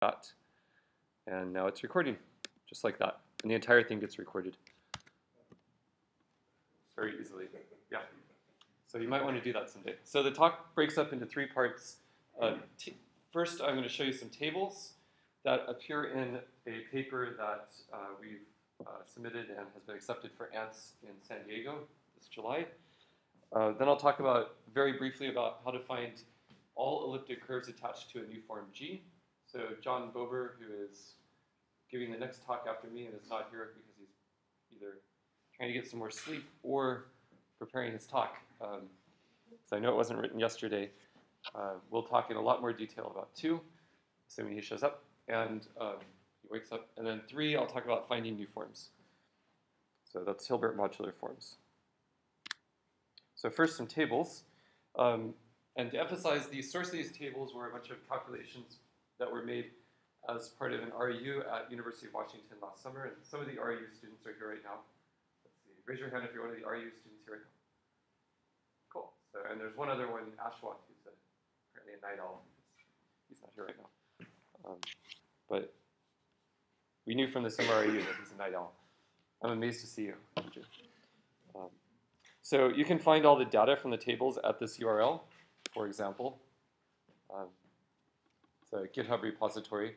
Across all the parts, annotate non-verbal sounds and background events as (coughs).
that. And now it's recording, just like that. And the entire thing gets recorded very easily. Yeah. So you might want to do that someday. So the talk breaks up into three parts. Uh, first, I'm going to show you some tables that appear in a paper that uh, we've uh, submitted and has been accepted for ANTS in San Diego this July. Uh, then I'll talk about very briefly about how to find all elliptic curves attached to a new form G. So John Bober, who is giving the next talk after me and is not here because he's either trying to get some more sleep or preparing his talk. Um, so I know it wasn't written yesterday. Uh, we'll talk in a lot more detail about two, assuming he shows up, and um, he wakes up. And then three, I'll talk about finding new forms. So that's Hilbert modular forms. So first, some tables. Um, and to emphasize, the source of these tables were a bunch of calculations that were made as part of an REU at University of Washington last summer, and some of the REU students are here right now. Let's see, raise your hand if you're one of the REU students here right now. Cool. So, and there's one other one, Ashwath, who's a, apparently a night owl. He's not here right now. Um, but we knew from the summer REU that he's a night owl. I'm amazed to see you, um, so you can find all the data from the tables at this URL, for example. Um, a GitHub repository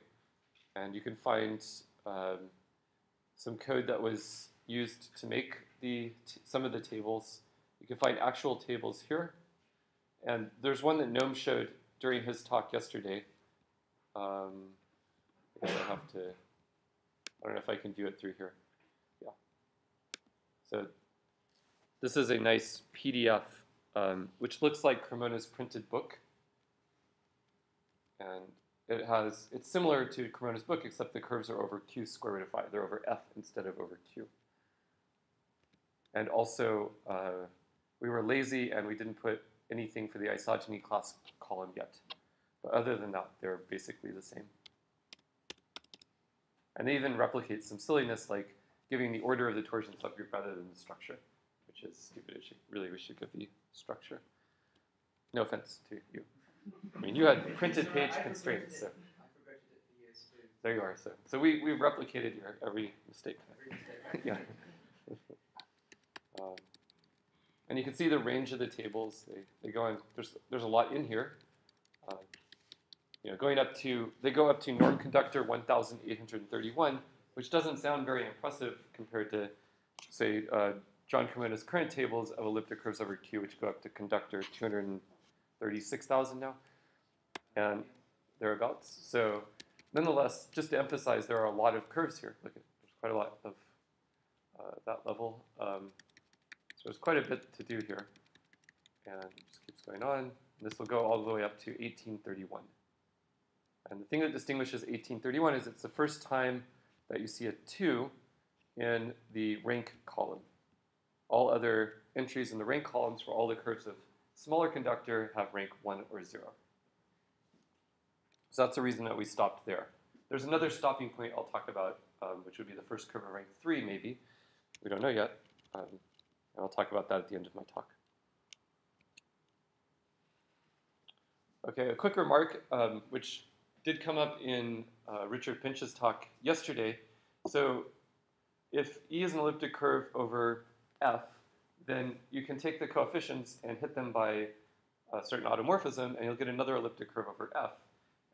and you can find um, some code that was used to make the some of the tables. You can find actual tables here, and there's one that Noam showed during his talk yesterday. Um, I guess I have to. I don't know if I can view it through here. Yeah. So this is a nice PDF, um, which looks like Cremona's printed book, and it has, it's similar to Cremona's book, except the curves are over q square root of 5. They're over f instead of over q. And also, uh, we were lazy and we didn't put anything for the isogeny class column yet. But other than that, they're basically the same. And they even replicate some silliness like giving the order of the torsion subgroup rather than the structure, which is stupid. really, we should give the structure. No offense to you. I mean, you had printed page constraints. So. There you are. So, so we, we replicated your every mistake. (laughs) yeah. (laughs) Um, and you can see the range of the tables. They, they go in, there's, there's a lot in here. Uh, you know, going up to, they go up to norm conductor 1831, which doesn't sound very impressive compared to, say, uh, John Cremona's current tables of elliptic curves over Q, which go up to conductor 200. 36,000 now, and thereabouts. So nonetheless, just to emphasize, there are a lot of curves here. Look, at, there's quite a lot of uh, that level. Um, so there's quite a bit to do here. And it just keeps going on. This will go all the way up to 1831. And the thing that distinguishes 1831 is it's the first time that you see a 2 in the rank column. All other entries in the rank columns for all the curves of smaller conductor have rank 1 or 0. So that's the reason that we stopped there. There's another stopping point I'll talk about, um, which would be the first curve of rank 3, maybe. We don't know yet. Um, and I'll talk about that at the end of my talk. Okay, a quick remark, um, which did come up in uh, Richard Pinch's talk yesterday. So if E is an elliptic curve over F, then you can take the coefficients and hit them by a certain automorphism, and you'll get another elliptic curve over f.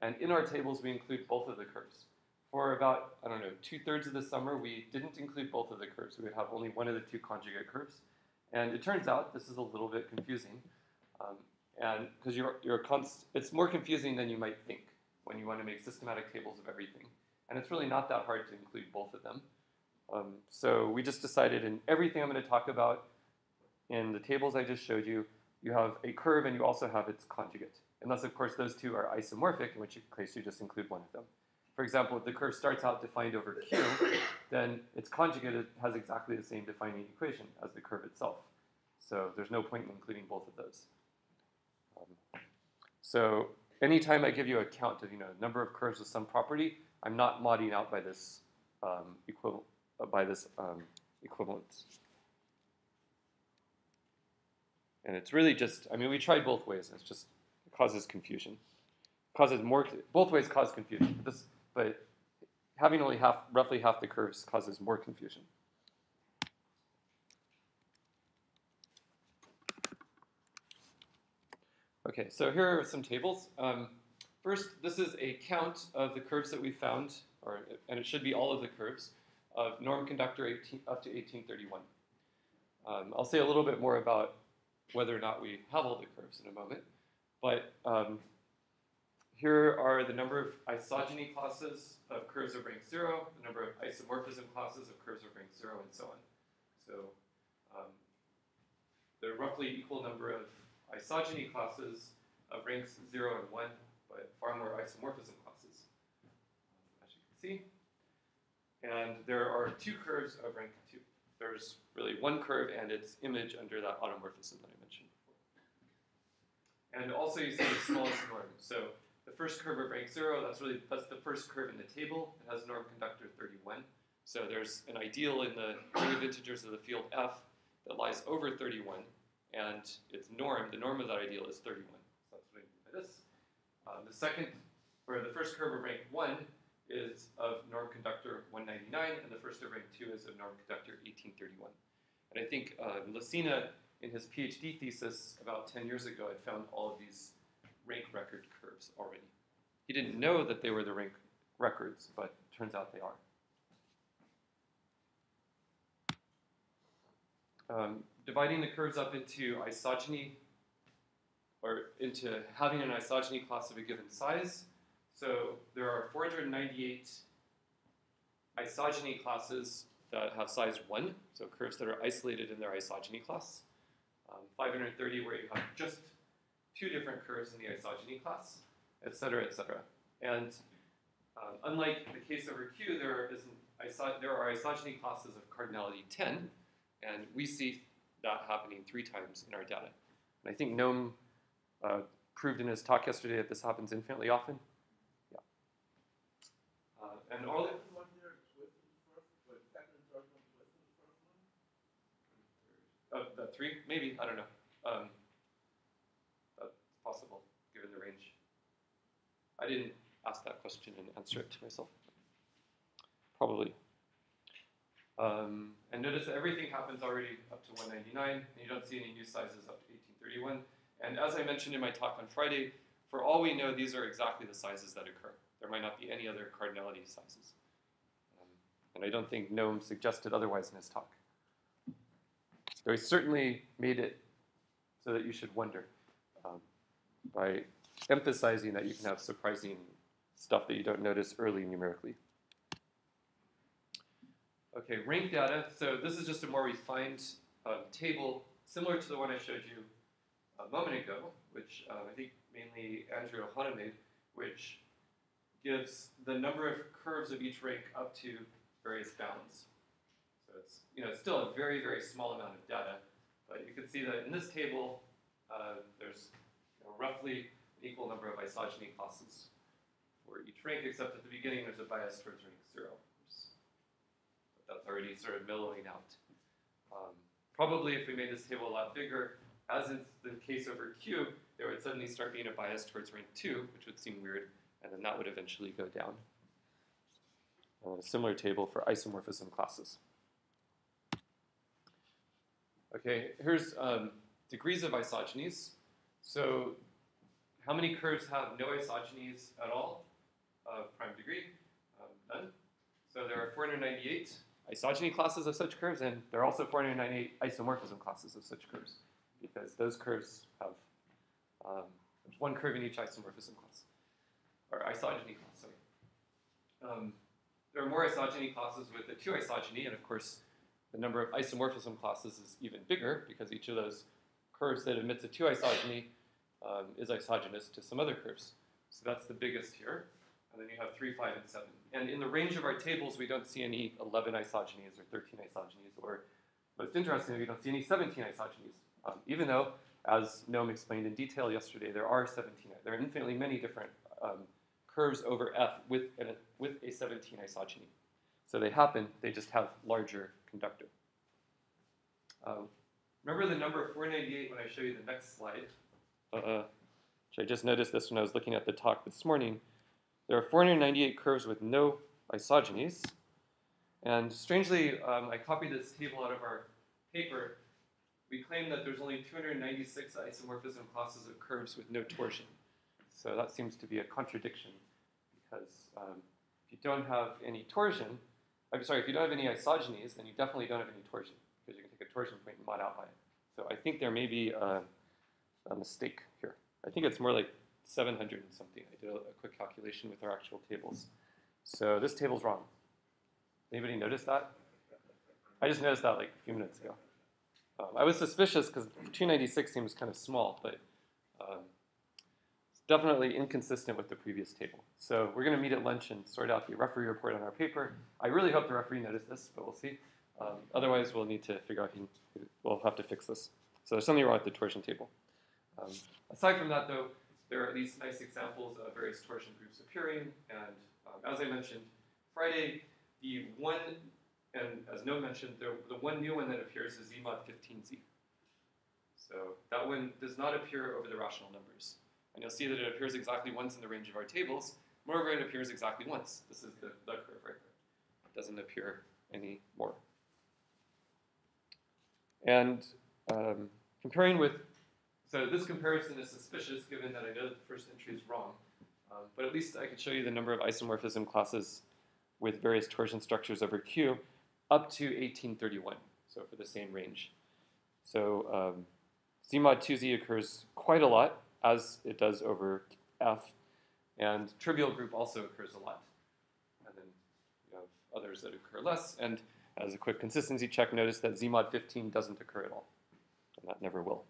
And in our tables, we include both of the curves. For about, I don't know, two-thirds of the summer, we didn't include both of the curves. We would have only one of the two conjugate curves. And it turns out this is a little bit confusing. Um, and because you're, you're const- it's more confusing than you might think when you want to make systematic tables of everything. And it's really not that hard to include both of them. Um, so we just decided in everything I'm going to talk about, in the tables I just showed you, you have a curve and you also have its conjugate. Unless, of course, those two are isomorphic, in which case you just include one of them. For example, if the curve starts out defined over Q, (coughs) then its conjugate has exactly the same defining equation as the curve itself. So there's no point in including both of those. Um, so anytime I give you a count of you know number of curves with some property, I'm not modding out by this um, equivalent uh, by this um, equivalence. And it's really just, I mean, we tried both ways, and it's just, it causes confusion. It causes more, both ways cause confusion. But this, but having only half, roughly half the curves causes more confusion. Okay, so here are some tables. Um, first, this is a count of the curves that we found, or, and it should be all of the curves, of norm conductor 18, up to 1831. Um, I'll say a little bit more about whether or not we have all the curves in a moment. But um, here are the number of isogeny classes of curves of rank 0, the number of isomorphism classes of curves of rank 0, and so on. So um, there are roughly equal number of isogeny classes of ranks 0 and 1, but far more isomorphism classes, as you can see. And there are two curves of rank 2. There's really one curve and its image under that automorphism that I. And also you see the smallest (coughs) norm. So the first curve of rank 0, that's really that's the first curve in the table. It has norm conductor 31. So there's an ideal in the ring of integers of the field F that lies over 31, and its norm, the norm of that ideal is 31. So that's what I mean by this. Um, the second, or the first curve of rank 1 is of norm conductor 199, and the first of rank 2 is of norm conductor 1831. And I think uh, Lassina, in his PhD thesis about 10 years ago, had found all of these rank record curves already. He didn't know that they were the rank records, but turns out they are. Um, dividing the curves up into isogeny, or into having an isogeny class of a given size, so there are 498 isogeny classes that have size 1, so curves that are isolated in their isogeny class. Um, 530 where you have just two different curves in the isogeny class, et cetera, et cetera. And um, unlike the case over Q, there, is there are isogeny classes of cardinality 10, and we see that happening three times in our data. And I think Noam uh, proved in his talk yesterday that this happens infinitely often. And all the, uh, the three, maybe I don't know. Um, that's possible given the range. I didn't ask that question and answer it to myself. Probably. Um, and notice that everything happens already up to 199, and you don't see any new sizes up to 1831. And as I mentioned in my talk on Friday, for all we know, these are exactly the sizes that occur. There might not be any other cardinality sizes. Um, and I don't think Noam suggested otherwise in his talk. Though he certainly made it so that you should wonder um, by emphasizing that you can have surprising stuff that you don't notice early numerically. Okay, rank data. So this is just a more refined um, table, similar to the one I showed you a moment ago, which uh, I think mainly Andrew Ohana made, which gives the number of curves of each rank up to various bounds. It's, you know, still a very, very small amount of data, but you can see that in this table, uh, there's you know, roughly an equal number of isogeny classes for each rank, except at the beginning there's a bias towards rank zero. But that's already sort of mellowing out. Um, probably if we made this table a lot bigger, as is the case over Q, there would suddenly start being a bias towards rank 2, which would seem weird and then that would eventually go down. And a similar table for isomorphism classes. Okay, here's um, degrees of isogenies. So how many curves have no isogenies at all of prime degree? Um, none. So there are 498 isogeny classes of such curves, and there are also 498 isomorphism classes of such curves, because those curves have um, one curve in each isomorphism class or isogeny class, sorry. Um, there are more isogeny classes with the two isogeny, and of course, the number of isomorphism classes is even bigger because each of those curves that emits a two isogeny um, is isogenous to some other curves. So that's the biggest here. And then you have 3, 5, and 7. And in the range of our tables, we don't see any 11 isogenies or 13 isogenies, or most interestingly, we don't see any 17 isogenies. Um, even though, as Noam explained in detail yesterday, there are 17. There are infinitely many different um, curves over F with, a, with a 17 isogeny. So they happen, they just have larger conductor. Um, remember the number 498 when I show you the next slide? Uh, which I just noticed this when I was looking at the talk this morning. there are 498 curves with no isogenies. And strangely, um, I copied this table out of our paper. We claim that there's only 296 isomorphism classes of curves with no torsion. So that seems to be a contradiction because um, if you don't have any torsion, I'm sorry, if you don't have any isogenies, then you definitely don't have any torsion because you can take a torsion point and mod out by it. So I think there may be a, a mistake here. I think it's more like 700 and something. I did a, a quick calculation with our actual tables. So this table's wrong. Anybody notice that? I just noticed that like a few minutes ago. Um, I was suspicious because 296 seems kind of small, but um, definitely inconsistent with the previous table. So we're going to meet at lunch and sort out the referee report on our paper. I really hope the referee noticed this, but we'll see. Um, otherwise, we'll need to figure out, we'll have to fix this. So there's something wrong with the torsion table. Um, aside from that, though, there are these nice examples of various torsion groups appearing, and um, as I mentioned, Friday, the one, and as Noam mentioned, the, the one new one that appears is Z mod 15Z. So that one does not appear over the rational numbers. And you'll see that it appears exactly once in the range of our tables. Moreover, it appears exactly once. This is the, the curve right there. It doesn't appear any more. And um, comparing with, so this comparison is suspicious given that I know that the first entry is wrong. Um, but at least I can show you the number of isomorphism classes with various torsion structures over Q up to 1831, so for the same range. So um, Z mod 2Z occurs quite a lot, as it does over F, and trivial group also occurs a lot. And then you have others that occur less, and as a quick consistency check, notice that Z mod 15 doesn't occur at all, and that never will.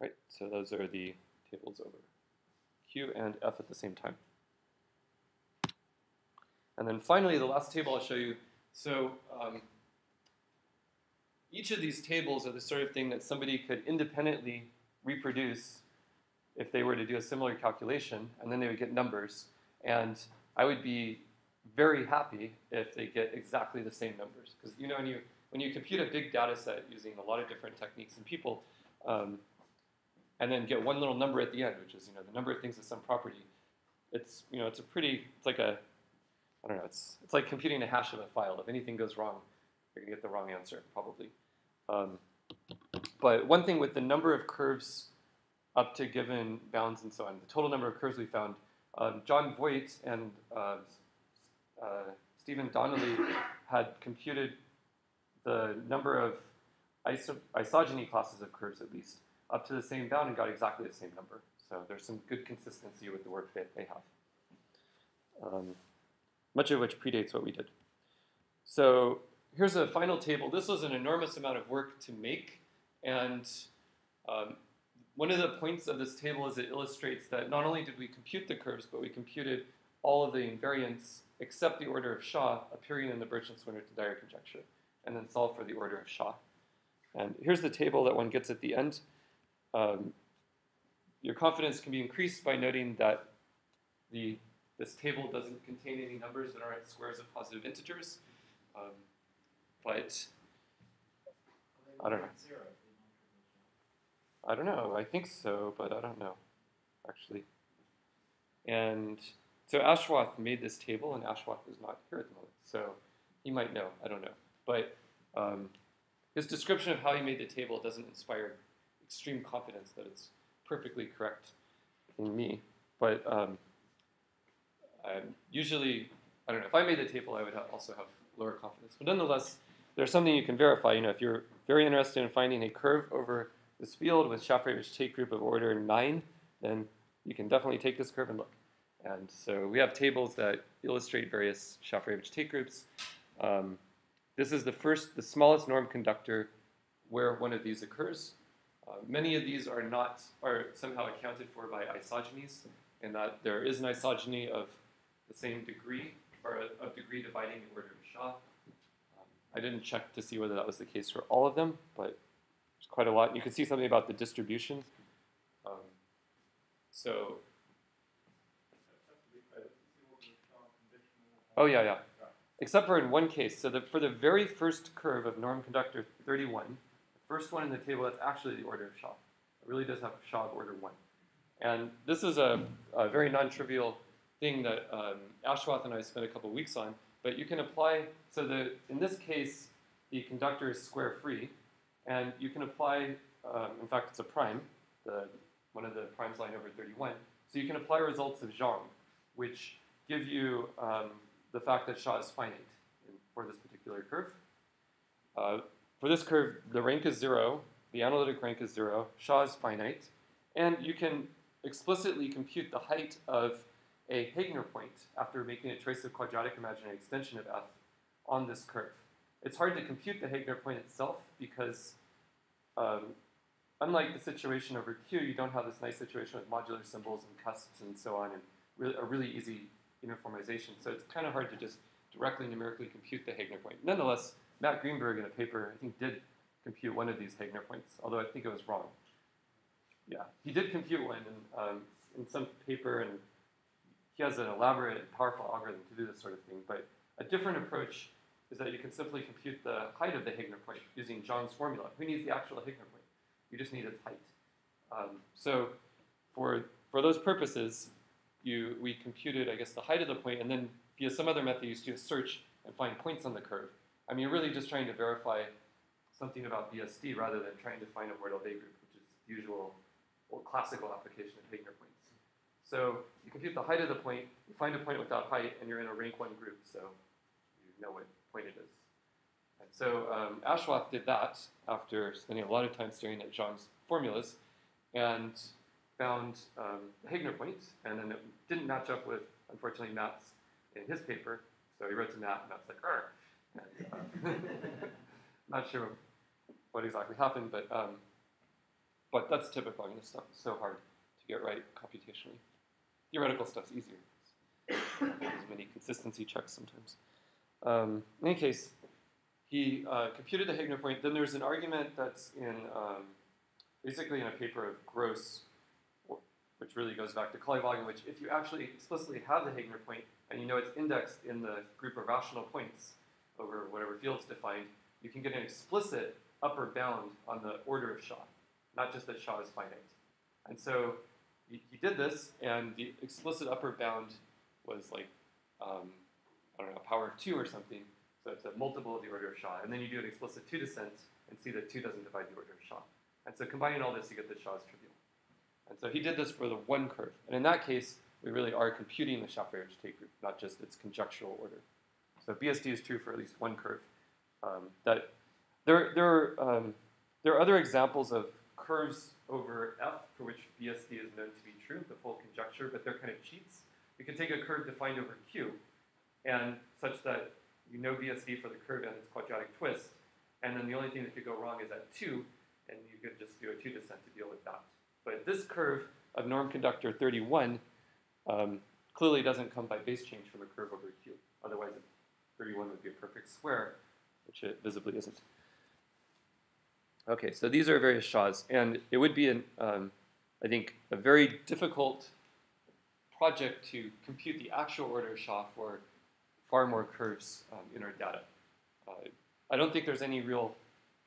Right, so those are the tables over Q and F at the same time. And then finally, the last table I'll show you. So um, each of these tables are the sort of thing that somebody could independently reproduce if they were to do a similar calculation, and then they would get numbers. And I would be very happy if they get exactly the same numbers. Because you know, when you when you compute a big data set using a lot of different techniques and people, um, and then get one little number at the end, which is you know the number of things of some property, it's you know it's a pretty it's like a I don't know it's it's like computing a hash of a file. If anything goes wrong, you're gonna get the wrong answer probably. Um, but one thing with the number of curves up to given bounds and so on, the total number of curves we found, um, Jon Voight and uh, uh, Stephen Donnelly had computed the number of iso isogeny classes of curves at least up to the same bound and got exactly the same number. So there's some good consistency with the work that they have. Um, much of which predates what we did. So here's a final table. This was an enormous amount of work to make, and um, one of the points of this table is it illustrates that not only did we compute the curves, but we computed all of the invariants except the order of Sha appearing in the Birch-Swinnerton to Dyer conjecture, and then solve for the order of Sha. And here's the table that one gets at the end. Um, your confidence can be increased by noting that the, this table doesn't contain any numbers that aren't squares of positive integers. Um, but I don't know. I don't know. I think so, but I don't know, actually. And so Ashwath made this table, and Ashwath is not here at the moment, so he might know. I don't know. But um, his description of how he made the table doesn't inspire extreme confidence that it's perfectly correct in me. But um, usually, I don't know, if I made the table, I would also have lower confidence. But nonetheless, there's something you can verify. You know, if you're very interested in finding a curve over this field with Shafarevich Tate group of order 9, then you can definitely take this curve and look. And so we have tables that illustrate various Shafarevich Tate groups. Um, this is the first, the smallest norm conductor where one of these occurs. Uh, many of these are not, are somehow accounted for by isogenies, in that there is an isogeny of the same degree, or of degree dividing the order of Sha. Um, I didn't check to see whether that was the case for all of them, but quite a lot. You can see something about the distribution. Um, so, oh yeah, yeah. Except for in one case. So the, for the very first curve of norm conductor 31, the First one in the table, that's actually the order of Sha. It really does have Sha of order 1. And this is a, a very non-trivial thing that um, Ashwath and I spent a couple weeks on. But you can apply, so the, in this case, the conductor is square free. And you can apply, um, in fact, it's a prime, the, one of the primes lying over 31. So you can apply results of Zhang, which give you um, the fact that SHA is finite for this particular curve. Uh, for this curve, the rank is zero, the analytic rank is zero, SHA is finite, and you can explicitly compute the height of a Heegner point after making a trace of quadratic imaginary extension of f on this curve. It's hard to compute the Heegner point itself because um, unlike the situation over Q, you don't have this nice situation with modular symbols and cusps and so on, and really, a really easy uniformization. So it's kind of hard to just directly numerically compute the Heegner point. Nonetheless, Matt Greenberg in a paper, I think, did compute one of these Heegner points, although I think it was wrong. Yeah, he did compute one in, um, in some paper, and he has an elaborate and powerful algorithm to do this sort of thing. But a different approach is that you can simply compute the height of the Heegner point using Zhang's formula. Who needs the actual Heegner point? You just need its height. Um, so for, for those purposes, you, we computed, I guess, the height of the point, and then via some other method, you do a search and find points on the curve. I mean, you're really just trying to verify something about BSD rather than trying to find a Mordell-Weil group, which is the usual or classical application of Heegner points. So you compute the height of the point, you find a point without height, and you're in a rank one group, so you know what point it is. And so um, Ashwath did that after spending a lot of time staring at Zhang's formulas, and found um, the point, and then it didn't match up with, unfortunately, Matt's in his paper. So he wrote to Matt, and Matt's like! And, uh, (laughs) not sure what exactly happened, but um, but that's typical. I mean, this stuff is so hard to get right computationally. Theoretical stuff's easier. (coughs) There's many consistency checks sometimes. Um, in any case, he uh, computed the Heegner point. Then there's an argument that's in um, basically in a paper of Gross, which really goes back to Kolyvagin, which if you actually explicitly have the Heegner point and you know it's indexed in the group of rational points over whatever field's defined, you can get an explicit upper bound on the order of SHA, not just that SHA is finite. And so he, he did this, and the explicit upper bound was like, um, I don't know, power of 2 or something. So it's a multiple of the order of SHA. And then you do an explicit 2 descent and see that 2 doesn't divide the order of SHA. And so combining all this, you get that SHA is trivial. And so he did this for the one curve. And in that case, we really are computing the Shafarevich-Tate group, not just its conjectural order. So BSD is true for at least one curve. Um, that there, there, are, um, there are other examples of curves over F for which BSD is known to be true, the full conjecture, but they're kind of cheats. We could take a curve defined over Q, and such that you know BSD for the curve and its quadratic twist, and then the only thing that could go wrong is at 2, and you could just do a 2 descent to deal with that. But this curve of norm conductor 31 um, clearly doesn't come by base change from a curve over Q. Otherwise, 31 would be a perfect square, which it visibly isn't. Okay, so these are various Shas, and it would be, an, um, I think, a very difficult project to compute the actual order of SHA for far more curves um, in our data. Uh, I don't think there's any real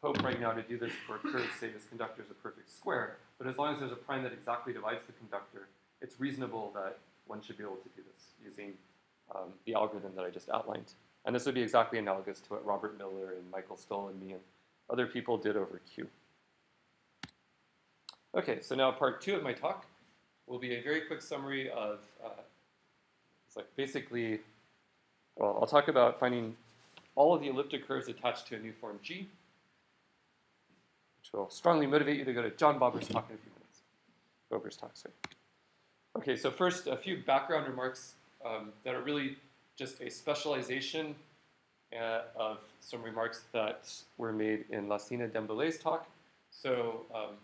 hope right now to do this for curves, say this conductor is a perfect square, but as long as there's a prime that exactly divides the conductor, it's reasonable that one should be able to do this using um, the algorithm that I just outlined. And this would be exactly analogous to what Robert Miller and Michael Stoll and me and other people did over Q. Okay, so now part two of my talk will be a very quick summary of, uh, it's like basically, well, I'll talk about finding all of the elliptic curves attached to a new form G, which will strongly motivate you to go to John Bober's talk in a few minutes. Bober's talk, sorry. Okay, so first, a few background remarks um, that are really just a specialization uh, of some remarks that were made in Lassina Dembellé's talk. So um,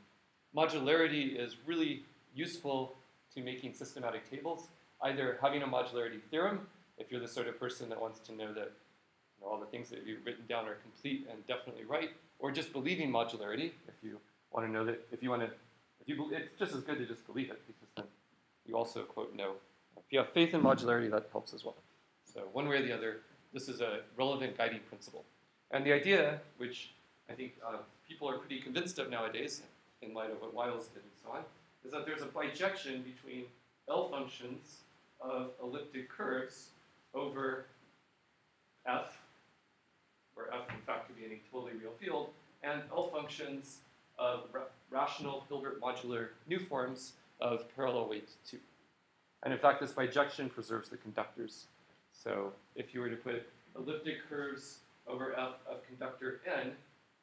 modularity is really useful to making systematic tables, either having a modularity theorem, if you're the sort of person that wants to know that you know, all the things that you've written down are complete and definitely right, or just believing modularity, if you want to know that, if you want to, if you, it's just as good to just believe it, because then you also, quote, know. If you have faith in modularity, that helps as well. So one way or the other, this is a relevant guiding principle. And the idea, which I think uh, people are pretty convinced of nowadays, in light of what Wiles did and so on, is that there's a bijection between L functions of elliptic curves over F, where F in fact could be any totally real field, and L functions of ra- rational Hilbert modular new forms of parallel weight 2. And in fact, this bijection preserves the conductors. So if you were to put elliptic curves over F of conductor n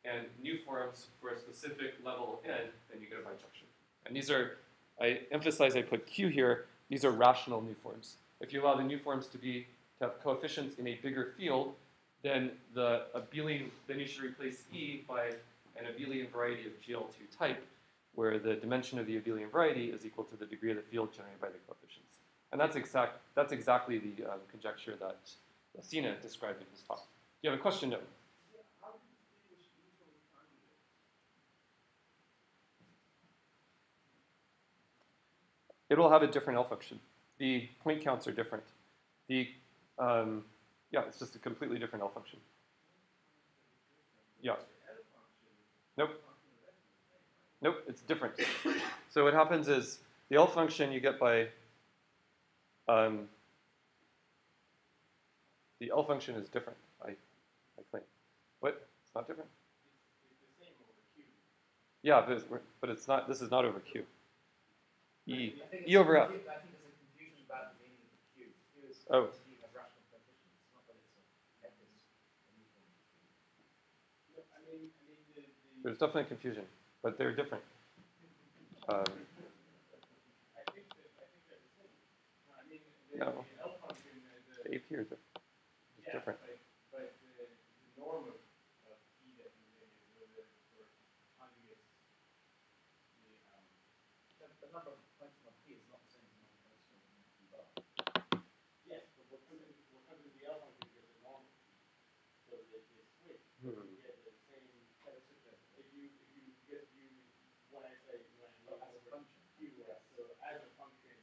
and new forms for a specific level n, then you get a bijection. And these are, I emphasize I put Q here, these are rational new forms. If you allow the new forms to be to have coefficients in a bigger field, then the abelian then you should replace E by an abelian variety of GL2 type, where the dimension of the abelian variety is equal to the degree of the field generated by the coefficients. And that's exact that's exactly the um, conjecture that Sina described in his talk. Do you have a question, no? It'll have a different L function. The point counts are different. The um, yeah, it's just a completely different L function. Yeah. Nope. Nope, it's different. So what happens is the L function you get by um, the L function is different. I, I claim. What? It's not different. Yeah, but it's, but it's not. This is not over Q. E E over F. I think there's a confusion about the meaning of Q. Q is Oh. Q of rational coefficients, not that it's a F is a new form of Q. I mean, I mean, the, the, There's definitely confusion, but they're different. Um, No. the AP are diff- it's different. but, the, norm of, P is not the same. you get the same, if you, if you just use, when I say, when I So look as a over function. Q, right, so as a function,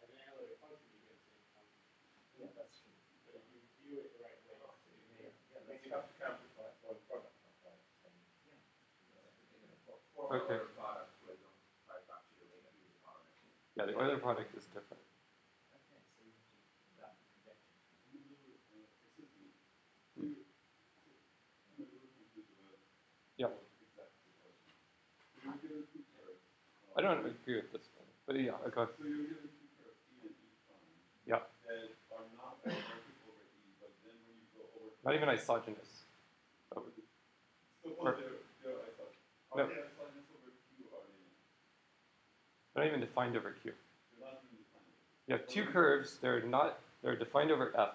as an analytic function, you get the same function. Yeah, that's true. But if you view it the right way, it's the Yeah, yeah, Then that's you true. have to count it by one product, not by the same. Okay. Yeah, the Euler product is different. Okay, so you have to do that conjecture. Yeah. I don't agree with this one, but yeah, okay. So you're given two curves, and prime. Yeah. That are not isomorphic over E, but They're not even defined over Q. They're not even defined. You have two curves. They're not. They're defined over F.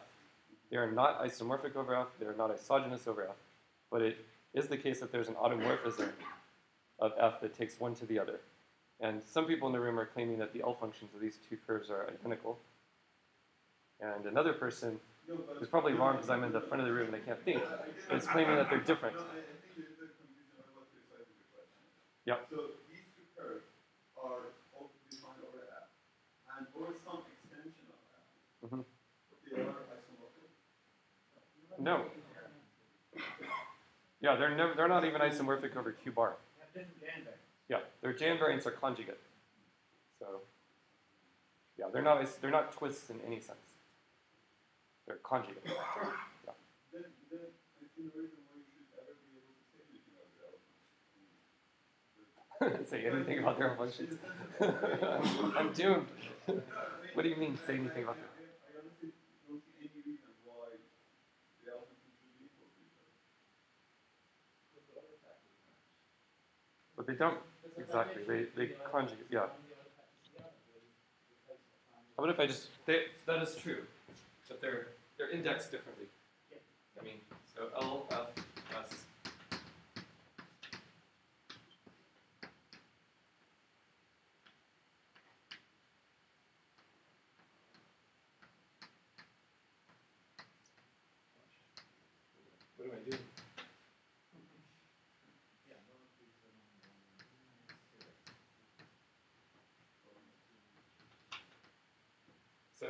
They are not isomorphic over F. They are not isogenous over F. But it is the case that there's an automorphism of F that takes one to the other. And some people in the room are claiming that the L functions of these two curves are identical. And another person No, who's probably wrong because I'm in the front of the room and I can't think, is claiming that they're different. No, I, I think there's a confusion on what precise your question is. Yeah. So these two curves are all defined over F, and over some extension of Mhm. Isomorphic. No. Yeah, they're never, they're not even isomorphic over Q bar. Yeah, their j-invariants are conjugate. So, yeah, they're not they're not twists in any sense. They're conjugate. Be (laughs) say anything about their functions. (laughs) I'm doomed. (laughs) what do you mean, say anything about I, them? I honestly don't see any reason why the L functions should be equal to each other. Look at other factors. But they don't exactly. They they conjugate. Yeah. How about if I just they, that is true, but they're they're indexed differently. I mean, so L F S. What do I do? Yeah, one of these are So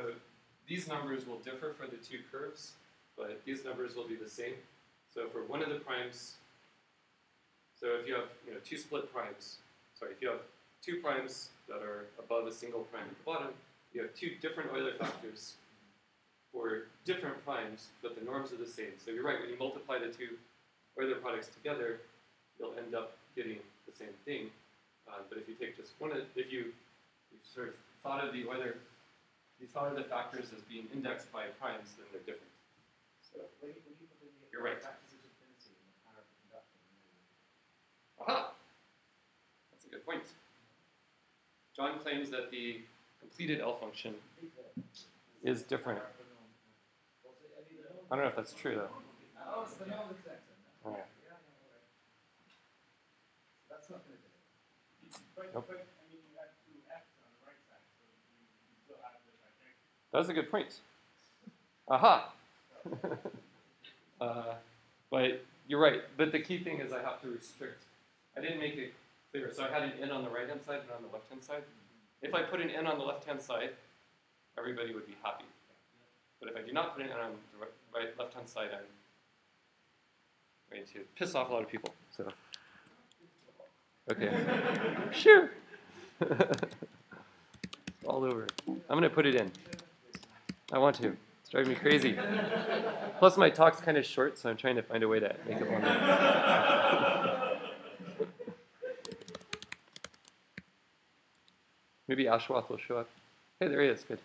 these numbers will differ for the two curves, but these numbers will be the same. So for one of the primes, so if you have you know two split primes, sorry, if you have two primes that are above a single prime at the bottom, you have two different Euler factors for different primes, but the norms are the same. So you're right, when you multiply the two Euler products together, you'll end up getting the same thing. Uh, but if you take just one, of, if you, you sort of thought of the Euler, you thought of the factors as being indexed by primes, then they're different. So, When you, when you put in the You're right. factors of infinity in the power of conduction, aha! That's a good point. John claims that the completed L function is different. I don't know if that's true though. Oh, it's trajectory. That was a good point. Aha! (laughs) uh, but you're right. But the key thing is I have to restrict. I didn't make it clear. So I had an n on the right hand side and on the left hand side. If I put an n on the left hand side, everybody would be happy. But if I do not put an n on the right, right left hand side, I'm going to piss off a lot of people. So, okay, (laughs) sure. (laughs) All over. I'm gonna put it in. I want to. It's driving me crazy. Plus, my talk's kind of short, so I'm trying to find a way to make it longer. Maybe Ashwath will show up. Hey, there he is. Good.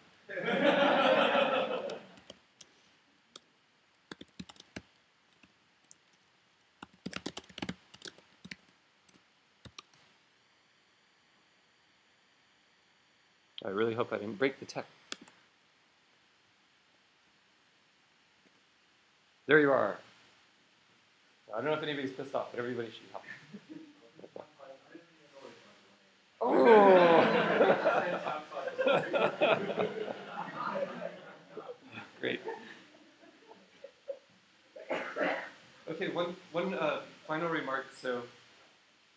I really hope I didn't break the tech. There you are. I don't know if anybody's pissed off, but everybody should be happy. (laughs) (laughs) Great. Okay, one, one uh, final remark. So,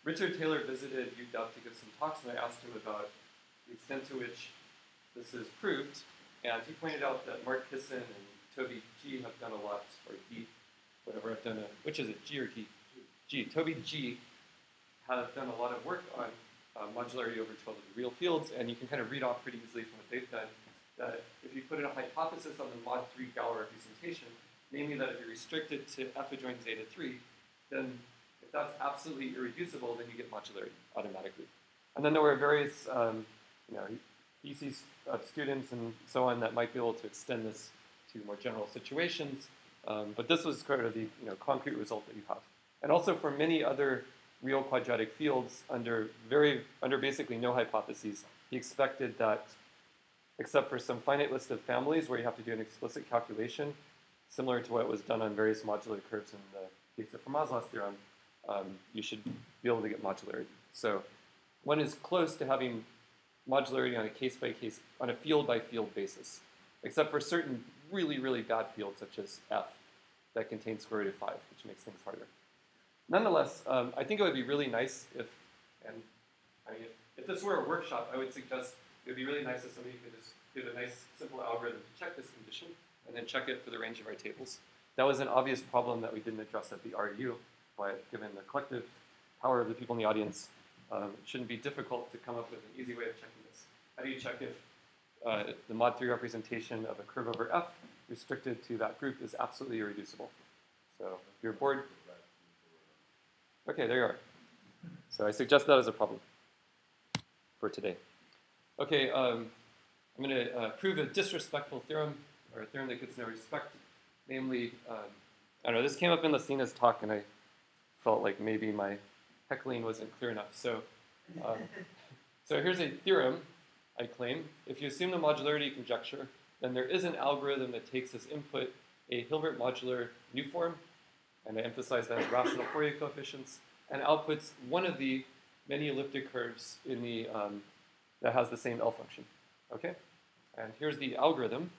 Richard Taylor visited UW to give some talks, and I asked him about the extent to which this is proved. And he pointed out that Mark Kisin and Toby Gee have done a lot, or G, whatever, I've done a, which is it, G or g. Toby Gee have done a lot of work on uh, modularity over 12 of the real fields, and you can kind of read off pretty easily from what they've done that if you put in a hypothesis on the mod 3 Galois representation, namely that if you restrict it to f adjoint zeta 3, then if that's absolutely irreducible, then you get modularity automatically. And then there were various, um, you know, theses of students and so on that might be able to extend this to more general situations. Um, but this was kind of the you know, concrete result that you have. And also for many other real quadratic fields under very under basically no hypotheses, he expected that except for some finite list of families where you have to do an explicit calculation, similar to what was done on various modular curves in the case of Fermat's theorem, um, you should be able to get modularity. So one is close to having modularity on a case by case, on a field by field basis, except for certain really, really bad fields such as F that contain square root of 5, which makes things harder. Nonetheless, um, I think it would be really nice if, and I mean, if, if this were a workshop, I would suggest it would be really nice if somebody could just give a nice simple algorithm to check this condition and then check it for the range of our tables. That was an obvious problem that we didn't address at the REU, but given the collective power of the people in the audience, um, it shouldn't be difficult to come up with an easy way of checking this. How do you check if uh, the mod 3 representation of a curve over f restricted to that group is absolutely irreducible? So if you're bored, okay, there you are. So I suggest that as a problem for today. Okay, um, I'm going to uh, prove a disrespectful theorem, or a theorem that gets no respect. Namely, um, I don't know, this came up in Lassina's talk, and I felt like maybe my heckling wasn't clear enough. So, um, (laughs) so here's a theorem I claim. If you assume the modularity conjecture, then there is an algorithm that takes as input a Hilbert modular new form, and I emphasize that as rational Fourier coefficients, and outputs one of the many elliptic curves in the um, that has the same L function. Okay? And here's the algorithm.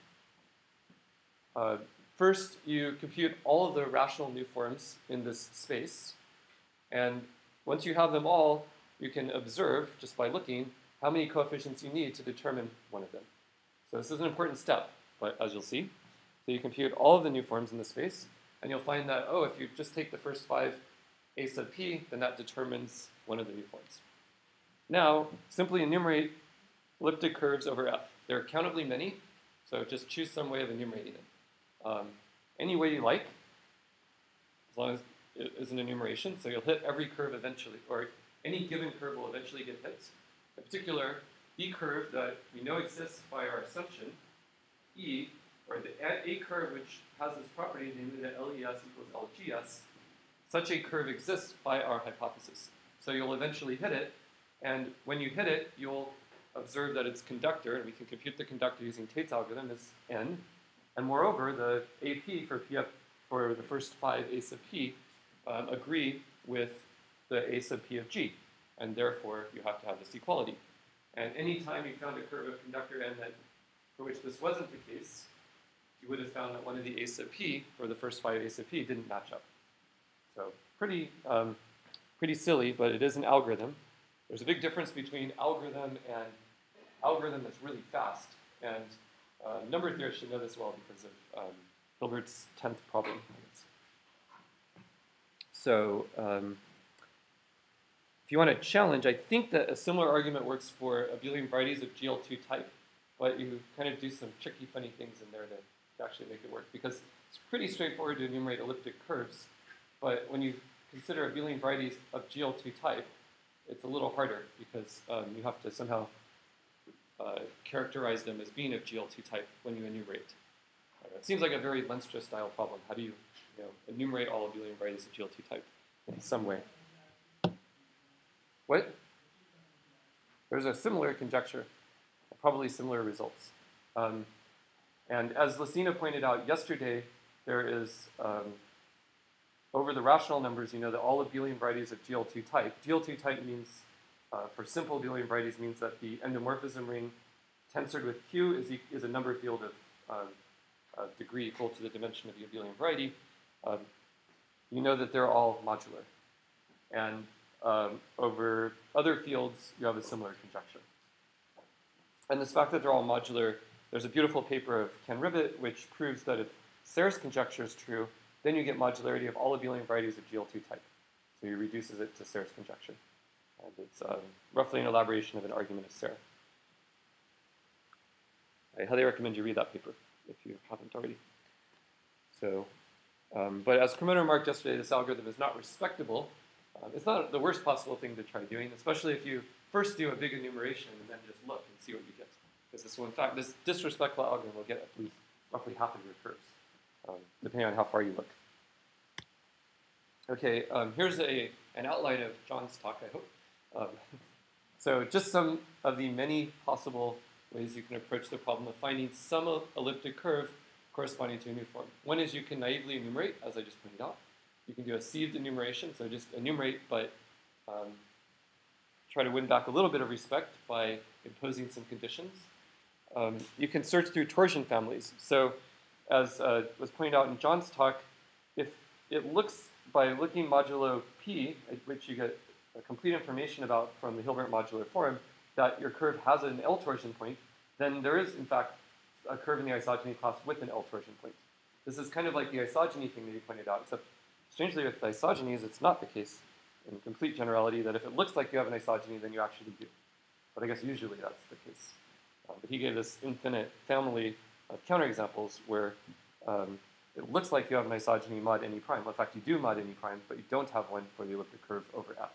Uh, first, you compute all of the rational new forms in this space. And once you have them all, you can observe, just by looking, how many coefficients you need to determine one of them. So this is an important step, but as you'll see. So you compute all of the new forms in the space, and you'll find that, oh, if you just take the first five a sub p, then that determines one of the new forms. Now, simply enumerate elliptic curves over f. There are countably many, so just choose some way of enumerating them. Um, any way you like, as long as it is an enumeration. So you'll hit every curve eventually, or any given curve will eventually get hit. In particular, the curve that we know exists by our assumption, E, or the a, curve which has this property, namely that LES equals LGS, such a curve exists by our hypothesis. So you'll eventually hit it, and when you hit it, you'll observe that its conductor, and we can compute the conductor using Tate's algorithm, is n. And moreover, the AP for P for the first five A sub P um, agree with the A sub P of G, and therefore you have to have this equality. And any time you found a curve of conductor n that for which this wasn't the case, you would have found that one of the A sub P for the first five A sub P didn't match up. So pretty, um, pretty silly, but it is an algorithm. There's a big difference between algorithm and algorithm that's really fast. And uh, number theorists should know this well because of um, Hilbert's 10th problem. So um, if you want to challenge, I think that a similar argument works for abelian varieties of GL2 type, but you kind of do some tricky, funny things in there to, actually make it work because it's pretty straightforward to enumerate elliptic curves, but when you consider abelian varieties of GL2 type, it's a little harder because um, you have to somehow uh, characterize them as being of GL2 type when you enumerate. Uh, it seems like a very Lenstra style problem. How do you, you know, enumerate all abelian varieties of GL2 type in some way? What? There's a similar conjecture, probably similar results. Um, and as Lassina pointed out yesterday, there is, um, over the rational numbers, you know that all abelian varieties of GL2 type, GL2 type means, uh, for simple abelian varieties, means that the endomorphism ring tensored with Q is, e is a number field of um, of degree equal to the dimension of the abelian variety. Um, you know that they're all modular. And um, over other fields, you have a similar conjecture. And this fact that they're all modular, there's a beautiful paper of Ken Ribet which proves that if Serre's conjecture is true, then you get modularity of all abelian varieties of GL2 type. So he reduces it to Serre's conjecture. And it's um, roughly an elaboration of an argument of Serre. I highly recommend you read that paper if you haven't already. So, um, but as Cremona remarked yesterday, this algorithm is not respectable. Um, it's not the worst possible thing to try doing, especially if you first do a big enumeration and then just look and see what you get. Because this will, in fact, this disrespectful algorithm will get at least roughly half of your curves, um, depending on how far you look. Okay, um, here's a, an outline of John's talk, I hope. Um, (laughs) so just some of the many possible ways you can approach the problem of finding some elliptic curve corresponding to a new form. One is you can naively enumerate, as I just pointed out. You can do a sieved enumeration, so just enumerate, but um, try to win back a little bit of respect by imposing some conditions. Um, you can search through torsion families. So as uh, was pointed out in John's talk, if it looks by looking modulo p, at which you get complete information about from the Hilbert modular form, that your curve has an L torsion point, then there is, in fact, a curve in the isogeny class with an L torsion point. This is kind of like the isogeny thing that you pointed out, except strangely with isogenies, it's not the case in complete generality that if it looks like you have an isogeny, then you actually do. But I guess usually that's the case. Um, but he gave this infinite family of counterexamples where um, it looks like you have an isogeny mod any prime. In fact, you do mod any prime, but you don't have one for the elliptic curve over f.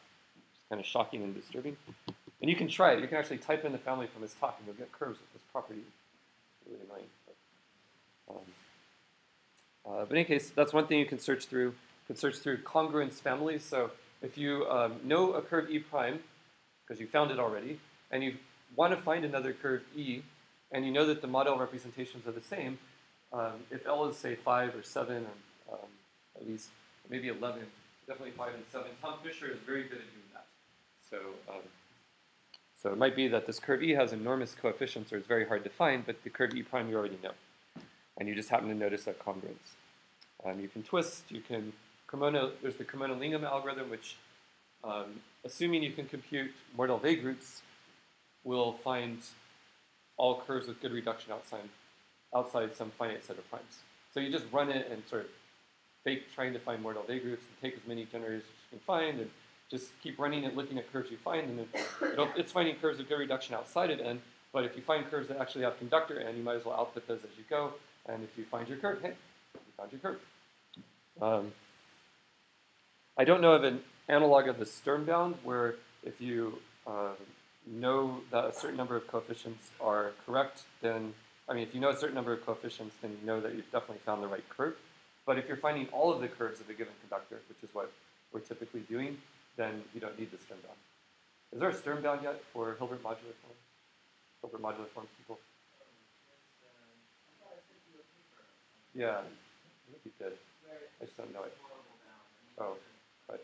It's kind of shocking and disturbing. And you can try it. You can actually type in the family from his talk, and you'll get curves with this property. Really annoying. But, um, uh, but in any case, that's one thing you can search through. Can search through congruence families. So if you um, know a curve e prime, because you found it already, and you want to find another curve e, and you know that the model representations are the same, um, if L is, say, 5 or 7, or um, at least maybe 11, definitely 5 and 7, Tom Fisher is very good at doing that. So um, so it might be that this curve E has enormous coefficients or it's very hard to find, but the curve E prime you already know. And you just happen to notice that congruence. Um, you can twist, you can, There's the Cremona-Lingham algorithm, which, um, assuming you can compute Mordell-Weil groups, will find all curves with good reduction outside, outside some finite set of primes. So you just run it and sort of fake trying to find Mordell-Weil groups and take as many generators as you can find, and just keep running it, looking at curves you find, and it, it's finding curves of good reduction outside of n. But if you find curves that actually have conductor n, you might as well output those as you go. And if you find your curve, hey, you found your curve. Um, I don't know of an analog of the Sturm bound where if you uh, know that a certain number of coefficients are correct, then, I mean, if you know a certain number of coefficients, then you know that you've definitely found the right curve. But if you're finding all of the curves of a given conductor, which is what we're typically doing, then you don't need the Sturm bound. Is there a Sturm bound yet for Hilbert modular forms? Hilbert modular forms people? Yeah, I think you did. I just don't know it. Oh, right.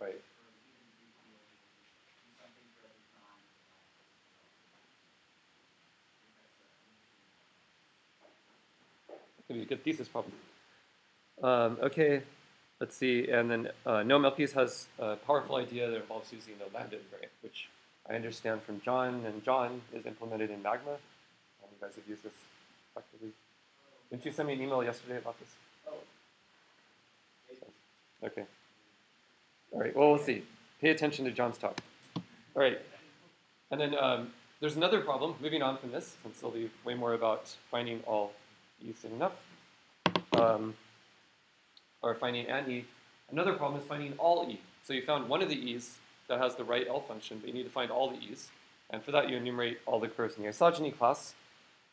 Right. Could be a good thesis problem. Um, okay, let's see. And then uh, Noam Elkies has a powerful idea that involves using the lambda invariant, which I understand from John, and John is implemented in Magma. Um, you guys have used this effectively. Didn't you send me an email yesterday about this? Okay. All right. Well, we'll see. Pay attention to John's talk. All right. And then um, there's another problem. Moving on from this, since it'll be way more about finding all e's enough, um, or finding an e. Another problem is finding all e. So you found one of the e's that has the right L function, but you need to find all the e's. And for that, you enumerate all the curves in the isogeny class.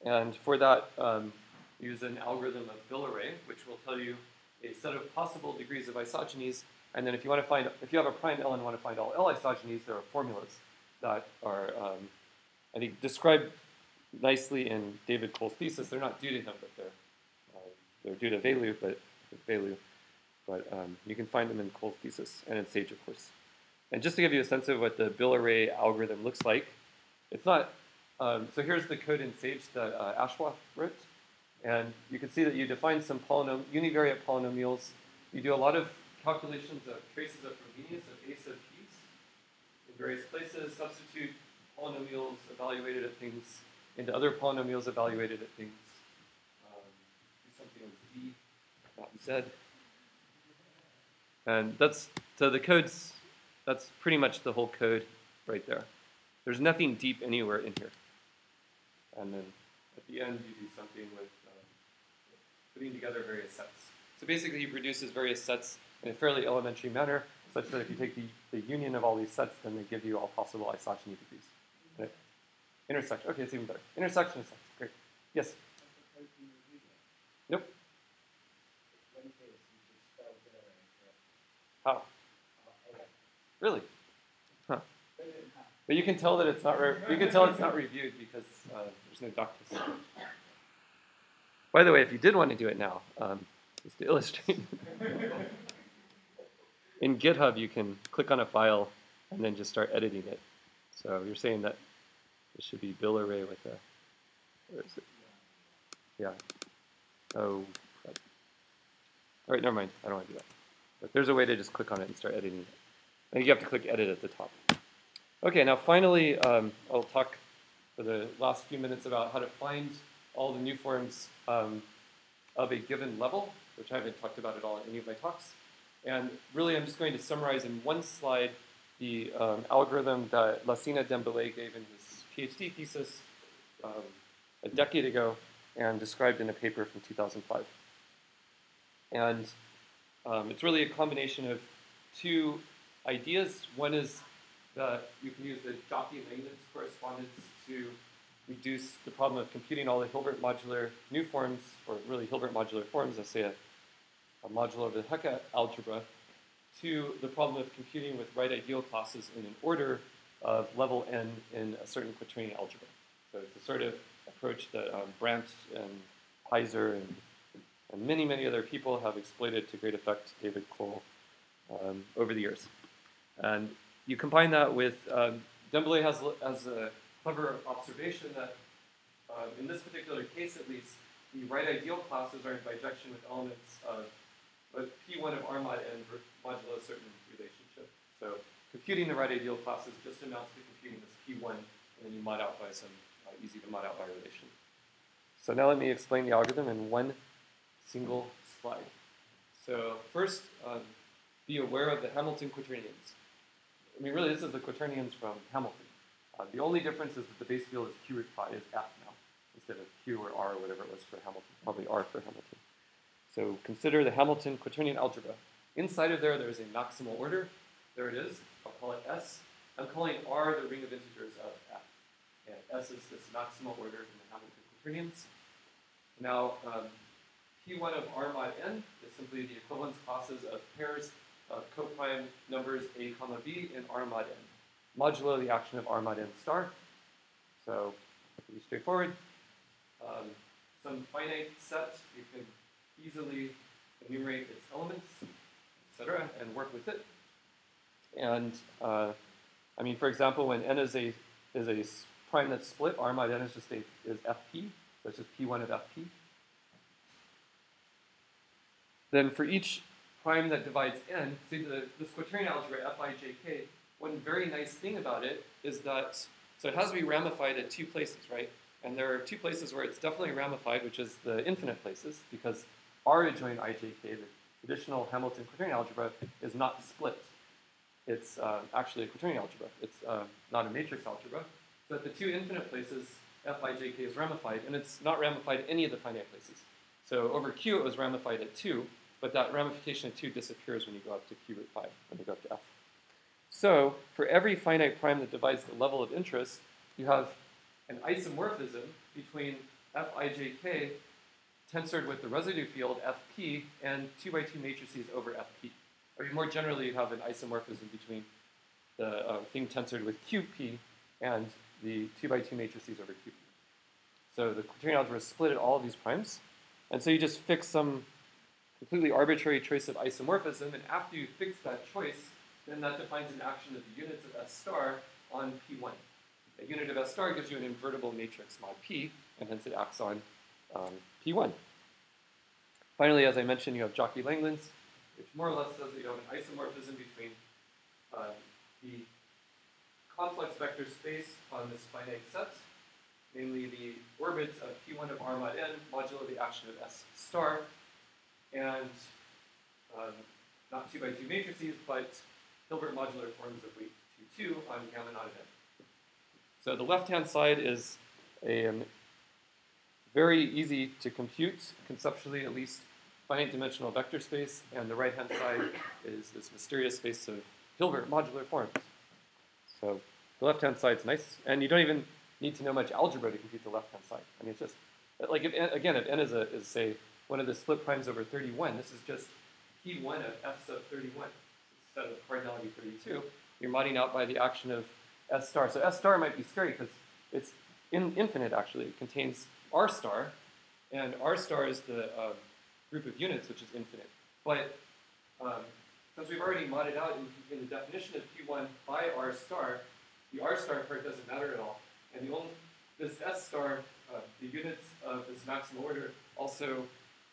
And for that, um, use an algorithm of Billerey, which will tell you a set of possible degrees of isogenies. And then if you want to find, if you have a prime L and want to find all L isogenies, there are formulas that are, um, I think, described nicely in David Kohel's thesis. They're not due to him, but they're, uh, they're due to Velu, but Velu. But um, you can find them in Cole's thesis and in Sage, of course. And just to give you a sense of what the Billerey algorithm looks like, it's not, um, so here's the code in Sage that uh, Ashwath wrote. And you can see that you define some polynom univariate polynomials. You do a lot of calculations of traces of Frobenius of A sub p's in various places, substitute polynomials evaluated at things into other polynomials evaluated at things. Um, do something with Z, not Z. And that's, so the code's, that's pretty much the whole code right there. There's nothing deep anywhere in here. And then at the end, you do something with um, putting together various sets. So basically, he produces various sets in a fairly elementary manner, such that if you take the, the union of all these sets, then they give you all possible isogeny degrees. Right? Intersection. Okay, it's even better. Intersection sets. Great. Yes. Nope. How? Really? Huh. But you can tell that it's not. You can tell it's not reviewed because uh, there's no doctests. By the way, if you did want to do it now, um, just to illustrate, in GitHub you can click on a file and then just start editing it. So you're saying that it should be bill array with a. Where is it? Yeah. Oh. crap. All right, never mind. I don't want to do that. But there's a way to just click on it and start editing it. And you have to click edit at the top. Okay, now finally, um, I'll talk for the last few minutes about how to find all the new forms um, of a given level, which I haven't talked about at all in any of my talks. And really, I'm just going to summarize in one slide the um, algorithm that Lassina Dembélé gave in his PhD thesis um, a decade ago and described in a paper from 2005. And um, it's really a combination of two ideas. One is that you can use the Jacquet-Langlands correspondence to reduce the problem of computing all the Hilbert modular new forms, or really Hilbert modular forms, let's say a, a modular of the Hecke algebra, to the problem of computing with right ideal classes in an order of level n in a certain quaternion algebra. So it's a sort of approach that um, Brandt and Heiser and, and, many, many other people have exploited to great effect, David Kohel, um, over the years. And you combine that with, um, has, has a clever observation that uh, in this particular case at least, the right ideal classes are in bijection with elements of but P1 of R mod n modulo a certain relationship. So computing the right ideal classes just amounts to computing this P1, and then you mod out by some uh, easy to mod out by relation. So now let me explain the algorithm in one single slide. So first, um, be aware of the Hamilton quaternions. I mean, really, this is the quaternions from Hamilton. Uh, the only difference is that the base field is q is f now, instead of q or r or whatever it was for Hamilton, probably r for Hamilton. So consider the Hamilton quaternion algebra. Inside of there, there's a maximal order. There it is. I'll call it S. I'm calling R the ring of integers of F. And S is this maximal order in the Hamilton quaternions. Now, um, P1 of R mod n is simply the equivalence classes of pairs of coprime numbers A comma B in R mod n, modulo the action of R mod n star. So, pretty straightforward. Um, some finite set, you can easily enumerate its elements, etc., and work with it. And uh, I mean, for example, when n is a is a prime that's split, R mod n is just a is fp, so it's just p1 of fp. Then for each prime that divides n, see the this quaternion algebra fijk. One very nice thing about it is that so it has to be ramified at two places, right? And there are two places where it's definitely ramified, which is the infinite places, because R adjoint ijk, the traditional Hamilton quaternion algebra, is not split. It's uh, actually a quaternion algebra. It's uh, not a matrix algebra. So at the two infinite places, Fijk is ramified, and it's not ramified any of the finite places. So over Q, it was ramified at 2, but that ramification at 2 disappears when you go up to Q root 5, when you go up to F. So for every finite prime that divides the level of interest, you have an isomorphism between Fijk tensored with the residue field Fp and 2 by 2 matrices over Fp. Or more generally, you have an isomorphism between the uh, thing tensored with QP and the 2 by 2 matrices over QP. So the quaternion algebra is split at all of these primes. And so you just fix some completely arbitrary choice of isomorphism, and after you fix that choice, then that defines an action of the units of S star on P1. A unit of S star gives you an invertible matrix mod P, and hence it acts on um, P1. Finally, as I mentioned, you have Jacquet-Langlands, which more or less says that you have an isomorphism between uh, the complex vector space on this finite set, namely the orbits of P1 of R mod n modulo the action of S star, and um, not 2 by 2 matrices, but Hilbert modular forms of weight 2, 2 on gamma naught n. So the left-hand side is a um, very easy to compute, conceptually at least, finite dimensional vector space, and the right-hand side is this mysterious space of Hilbert modular forms. So the left-hand side's nice, and you don't even need to know much algebra to compute the left-hand side. I mean, it's just like if again, if n is a is say one of the split primes over 31, this is just p1 of f sub 31 instead of cardinality 32. You're modding out by the action of s star. So s star might be scary because it's in, infinite actually. It contains r star, and r star is the uh, group of units which is infinite. But um, since we've already modded out in, in the definition of P1 by R star, the R star part doesn't matter at all. And the only, this S star, uh, the units of this maximal order also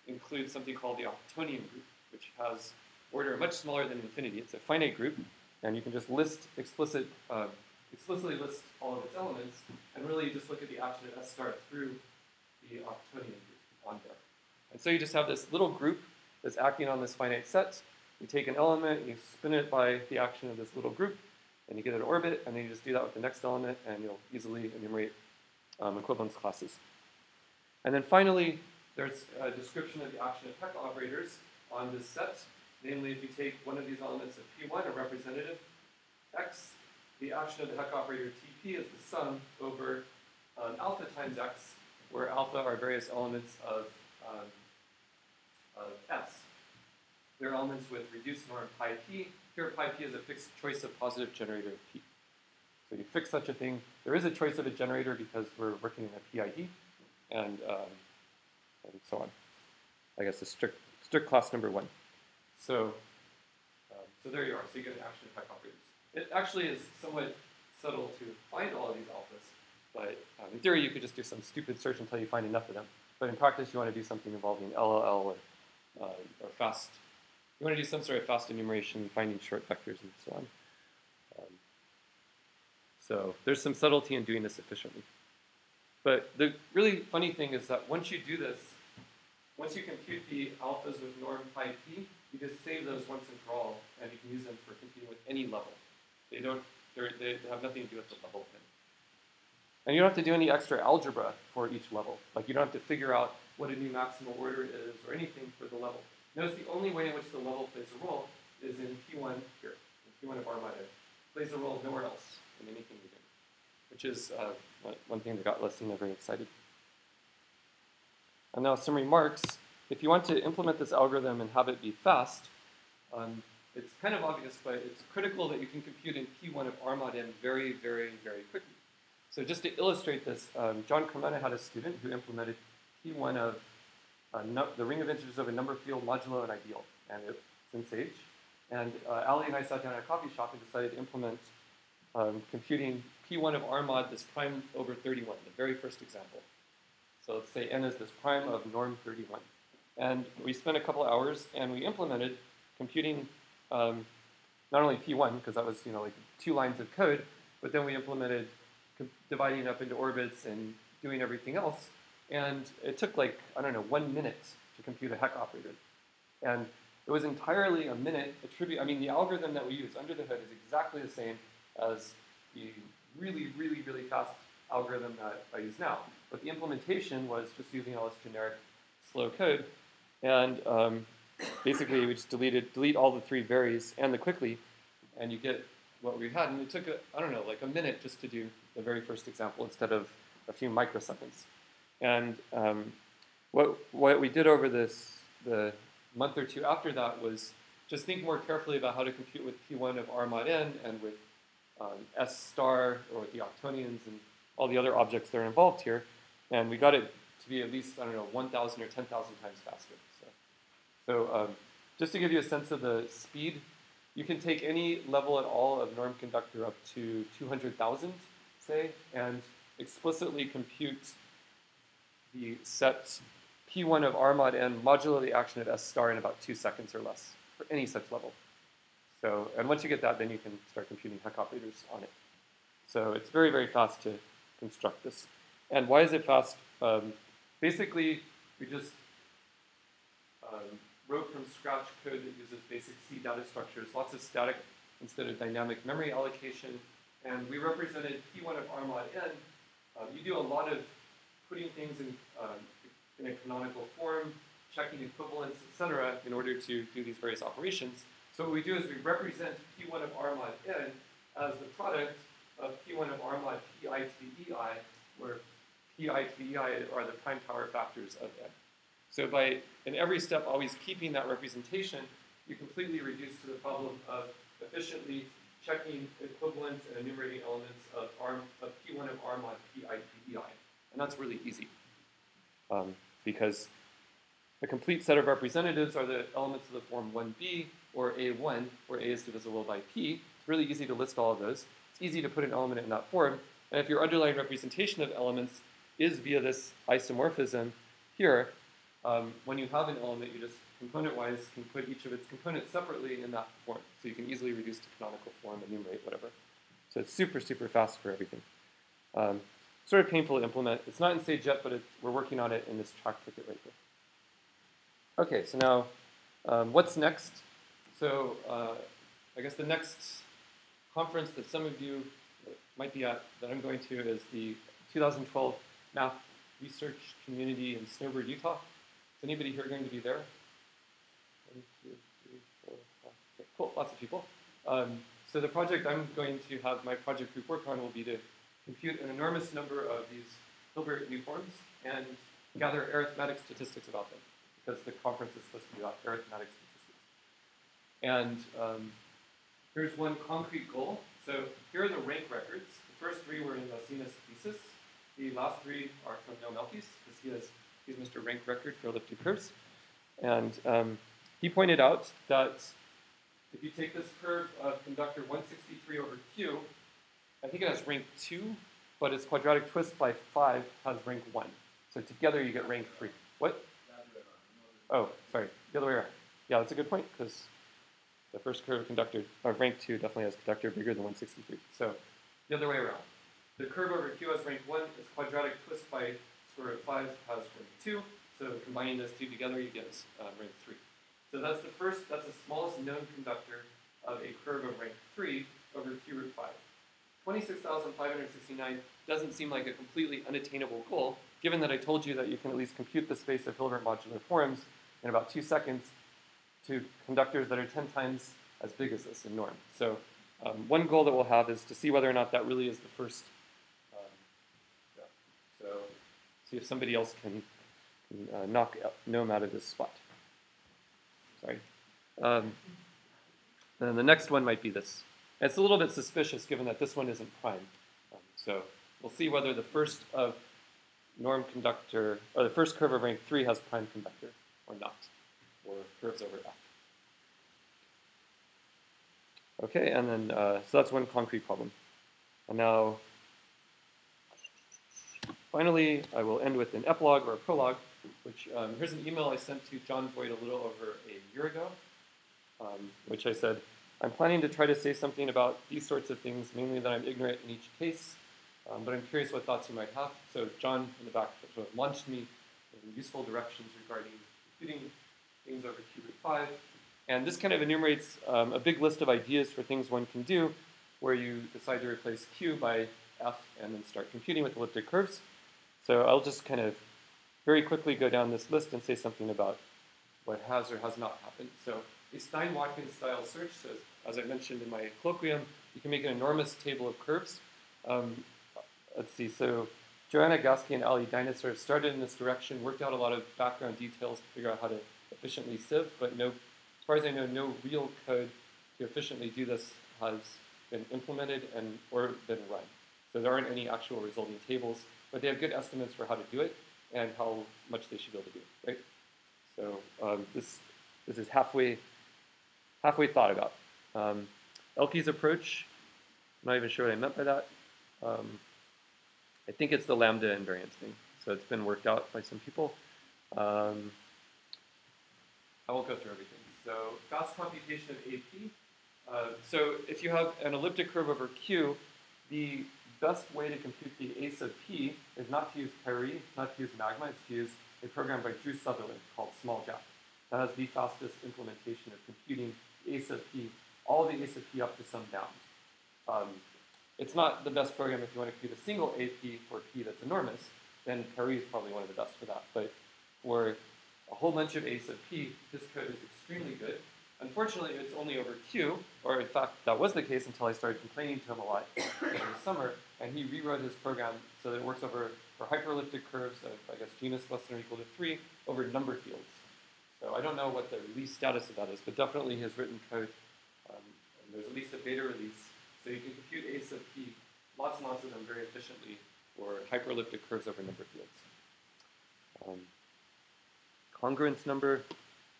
includes something called the Octonian group, which has order much smaller than infinity. It's a finite group, and you can just list explicit, uh, explicitly list all of its elements, and really just look at the action of S star through the Octonian on there. And so you just have this little group that's acting on this finite set. You take an element, you spin it by the action of this little group, and you get an orbit, and then you just do that with the next element, and you'll easily enumerate um, equivalence classes. And then finally, there's a description of the action of Hecke operators on this set. Namely, if you take one of these elements of P1, a representative x, the action of the Hecke operator TP is the sum over um, alpha times x, where alpha are various elements of, um, of S. They're elements with reduced norm pi p. Here, pi p is a fixed choice of positive generator of p. So you fix such a thing. There is a choice of a generator because we're working in a PID, and, um, and so on. I guess the strict, strict class number one. So, um, so there you are. So you get an action of operators. It actually is somewhat subtle to find all of these alphas, but um, in theory you could just do some stupid search until you find enough of them. But in practice, you want to do something involving LLL or, uh, or fast. You want to do some sort of fast enumeration, finding short vectors, and so on. Um, so there's some subtlety in doing this efficiently. But the really funny thing is that once you do this, once you compute the alphas with norm pi p, you just save those once and for all, and you can use them for computing with any level. They don't, they're, they have nothing to do with the level thing. And you don't have to do any extra algebra for each level. Like you don't have to figure out what a new maximal order is or anything for the level. Notice the only way in which the level plays a role is in P1 here, in P1 of Armada. Plays a role nowhere else in anything we do, which is uh, one- one thing that got Lassina very excited. And now some remarks. If you want to implement this algorithm and have it be fast, um, it's kind of obvious, but it's critical that you can compute in P1 of R mod n very, very, very quickly. So just to illustrate this, um, John Cremona had a student who implemented P1 of uh, the ring of integers of a number field modulo an ideal, and it's in Sage. And uh, Ali and I sat down at a coffee shop and decided to implement um, computing P1 of R mod this prime over 31, the very first example. So let's say n is this prime of norm 31. And we spent a couple hours and we implemented computing um, not only P1, because that was you know like two lines of code, but then we implemented dividing it up into orbits and doing everything else. And it took like, I don't know, one minute to compute a Hecke operator. And it was entirely a minute attribute. I mean, the algorithm that we use under the hood is exactly the same as the really, really, really fast algorithm that I use now. But the implementation was just using all this generic slow code. And um, basically, we just deleted, delete all the three varies and the quickly, and you get what we had. And it took, I don't know, like a minute just to do the very first example instead of a few microseconds. And um, what, what we did over this, the month or two after that was just think more carefully about how to compute with P1 of R mod n and with um, S star or with the octonions and all the other objects that are involved here. And we got it to be at least, I don't know, 1,000 or 10,000 times faster. So, so um, just to give you a sense of the speed, you can take any level at all of norm conductor up to 200,000, say, and explicitly compute the set P1 of R mod n modulo the action of S star in about two seconds or less for any such level. So, and once you get that, then you can start computing Hecke operators on it. So it's very, very fast to construct this. And why is it fast? Um, basically, we just um, wrote from scratch code that uses basic C data structures, lots of static instead of dynamic memory allocation. And we represented P1 of R mod n. Um, you do a lot of putting things in, um, in a canonical form, checking equivalence, etc., in order to do these various operations. So what we do is we represent P1 of R mod n as the product of P1 of R mod Pi to the EI, where Pi to the EI are the prime power factors of n. So by, in every step, always keeping that representation, you completely reduce to the problem of efficiently checking equivalence and enumerating elements of, of P1 of R mod Pi to the EI. And that's really easy. Um, because the complete set of representatives are the elements of the form 1b or A1, where A is divisible by P. It's really easy to list all of those. It's easy to put an element in that form. And if your underlying representation of elements is via this isomorphism here, um, when you have an element, you just component-wise can put each of its components separately in that form. So you can easily reduce to canonical form, enumerate, whatever. So it's super, super fast for everything. Um, sort of painful to implement. It's not in Sage yet, but it, we're working on it in this trac ticket right here. Okay, so now um, what's next? So uh, I guess the next conference that some of you might be at that I'm going to is the 2012 Math Research Community in Snowbird, Utah. Is anybody here going to be there? Okay, cool, lots of people. Um, so the project I'm going to have my project group work on will be to compute an enormous number of these Hilbert U forms and gather arithmetic statistics about them because the conference is supposed to be about arithmetic statistics. And um, here's one concrete goal. So here are the rank records. The first three were in Lassina's thesis. The last three are from Noam Elkies, because he has he's Mr. Rank Record for elliptic curves. And um, he pointed out that if you take this curve of conductor 163 over Q, I think it has rank 2, but its quadratic twist by 5 has rank 1. So together you get rank 3. What? Oh, sorry, the other way around. Yeah, that's a good point, because the first curve of conductor, of rank 2 definitely has conductor bigger than 163. So the other way around. The curve over Q has rank 1 its quadratic twist by square root of 5 has rank 2. So combining those two together, you get uh, rank 3. So that's the first, that's the smallest known conductor of a curve of rank 3 over Q root 5. 26,569 doesn't seem like a completely unattainable goal, given that I told you that you can at least compute the space of Hilbert modular forms in about two seconds to conductors that are 10 times as big as this in norm. So um, one goal that we'll have is to see whether or not that really is the first. Um, yeah. So see if somebody else can, can uh, knock Noam out of this spot. Sorry. Um, then the next one might be this. It's a little bit suspicious given that this one isn't prime. Um, so we'll see whether the first of norm conductor, or the first curve of rank 3 has prime conductor or not, or curves over F. Okay, and then, uh, so that's one concrete problem. And now, finally, I will end with an epilogue or a prologue, which, um, here's an email I sent to John Voight a little over a year ago, um, which I said, I'm planning to try to say something about these sorts of things, mainly that I'm ignorant in each case, um, but I'm curious what thoughts you might have. So John in the back sort of launched me in useful directions regarding computing things over Q root 5. And this kind of enumerates um, a big list of ideas for things one can do where you decide to replace Q by F and then start computing with elliptic curves. So I'll just kind of very quickly go down this list and say something about what has or has not happened. So a Stein-Watkins style search, so as I mentioned in my colloquium, you can make an enormous table of curves. Um, let's see, so Joanna Gaski and Ali Dinosaur started in this direction, worked out a lot of background details to figure out how to efficiently sieve, but no, as far as I know, no real code to efficiently do this has been implemented and or been run. So there aren't any actual resulting tables, but they have good estimates for how to do it and how much they should be able to do, right? So um, this this is halfway halfway thought about. Um, Elkies' approach, I'm not even sure what I meant by that. Um, I think it's the lambda invariance thing. So it's been worked out by some people. Um, I won't go through everything. So fast computation of AP. Uh, so if you have an elliptic curve over Q, the best way to compute the A sub P is not to use Curie, not to use Magma, it's to use a program by Drew Sutherland called smalljac. That has the fastest implementation of computing A sub P, all the A sub P up to some bound. Um, it's not the best program if you want to compute a single AP for P that's enormous, then Curie is probably one of the best for that. But for a whole bunch of A sub P, this code is extremely good. Unfortunately, it's only over Q, or in fact, that was the case until I started complaining to him a lot in the summer, and he rewrote his program so that it works over for hyperelliptic curves of, I guess, genus less than or equal to 3 over number fields. So I don't know what the release status of that is, but definitely his written code, um, there's at least a beta release so you can compute A sub p, lots and lots of them very efficiently for hyperelliptic curves over number fields. Um, congruence number.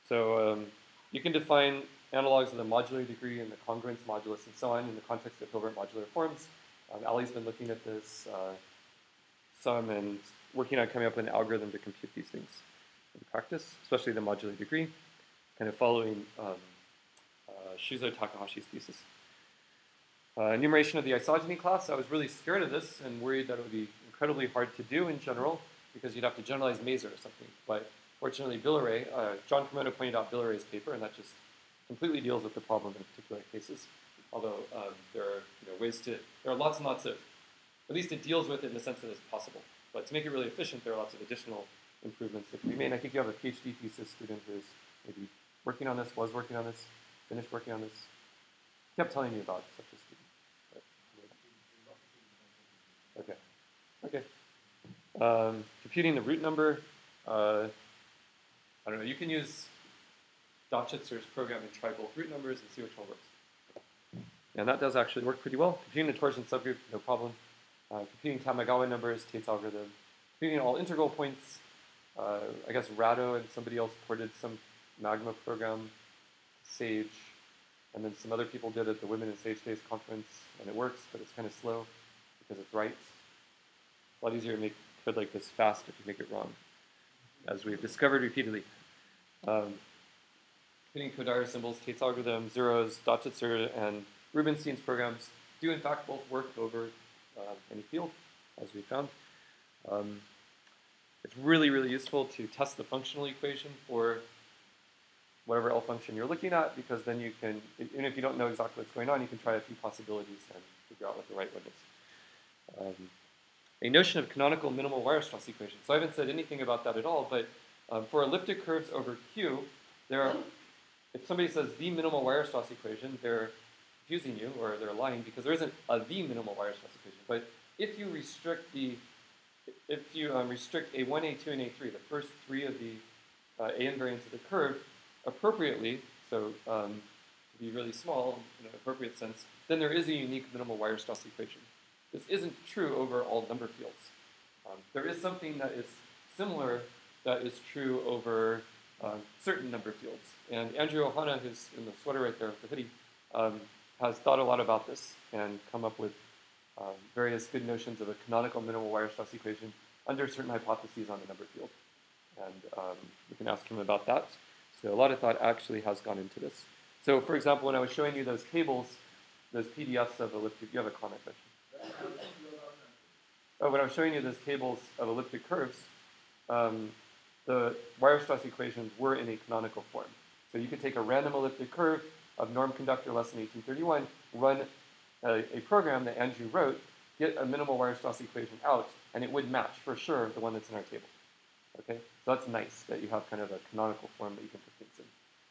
So um, you can define analogs of the modular degree and the congruence modulus and so on in the context of Hilbert modular forms. Um, Ali's been looking at this uh, some and working on coming up with an algorithm to compute these things in practice, especially the modular degree, kind of following um, uh, Shuzo Takahashi's thesis. Uh, enumeration of the isogeny class, I was really scared of this and worried that it would be incredibly hard to do in general because you'd have to generalize Mazur or something. But fortunately, Billerey, uh, John Cremona pointed out Billerey's paper, and that just completely deals with the problem in particular cases. Although um, there are you know, ways to, there are lots and lots of, at least it deals with it in the sense that it's possible. But to make it really efficient, there are lots of additional improvements that can be made. I think you have a PhD thesis student who's maybe working on this, was working on this, finished working on this. Kept telling me about such a student. Okay. Okay. Um, computing the root number. Uh, I don't know. You can use Dokchitser's program and try both root numbers and see which one works. And that does actually work pretty well. Computing the torsion subgroup, no problem. Uh, computing Tamagawa numbers, Tate's algorithm. Computing all integral points. Uh, I guess Rado and somebody else ported some Magma program, Sage, and then some other people did it at the Women in Sage Days conference, and it works, but it's kind of slow because it's right. A lot easier to make code like this fast if you make it wrong, as we've discovered repeatedly. Um, putting Kodaira symbols, Tate's algorithm, zeros, Dokchitser, and Rubinstein's programs do in fact both work over uh, any field, as we found. Um, it's really, really useful to test the functional equation for whatever L function you're looking at, because then you can, even if you don't know exactly what's going on, you can try a few possibilities and figure out what the right one is. Um, a notion of canonical minimal Weierstrass equation. So I haven't said anything about that at all, but um, for elliptic curves over Q, there are, if somebody says the minimal Weierstrass equation, they're confusing you or they're lying because there isn't a the minimal Weierstrass equation. But if you restrict the, if you um, restrict a1, a2, and a3, the first three of the uh, a invariants of the curve, appropriately, so um, to be really small in an appropriate sense, then there is a unique minimal Weierstrass equation. This isn't true over all number fields. Um, there is something that is similar that is true over um, certain number fields. And Andrew Ohana, who's in the sweater right there with the hoodie, um, has thought a lot about this and come up with um, various good notions of a canonical minimal Weierstrass equation under certain hypotheses on the number field. And um, we can ask him about that. So a lot of thought actually has gone into this. So for example, when I was showing you those tables, those PDFs of elliptic, you have a comment, Richard? Oh, when I was showing you those tables of elliptic curves, um, the Weierstrass equations were in a canonical form. So you could take a random elliptic curve of norm conductor less than 1831, run a, a program that Andrew wrote, get a minimal Weierstrass equation out, and it would match for sure the one that's in our table. Okay, so that's nice that you have kind of a canonical form that you can put things in.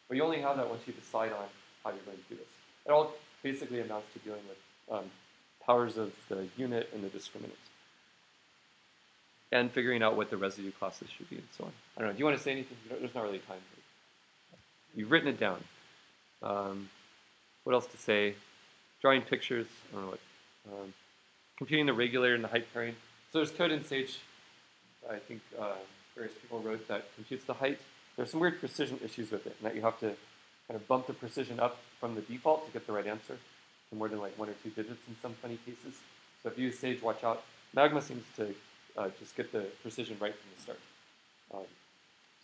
But you only have that once you decide on how you're going to do this. It all basically amounts to dealing with um, powers of the unit and the discriminant. And figuring out what the residue classes should be and so on. I don't know, do you want to say anything? There's not really time. You've written it down. Um, what else to say? Drawing pictures, I don't know what. Um, computing the regulator and the height pairing. So there's code in Sage, I think uh, various people wrote that computes the height. There's some weird precision issues with it, and that you have to kind of bump the precision up from the default to get the right answer to more than like one or two digits in some funny cases. So if you use Sage, watch out. Magma seems to uh, just get the precision right from the start. Um,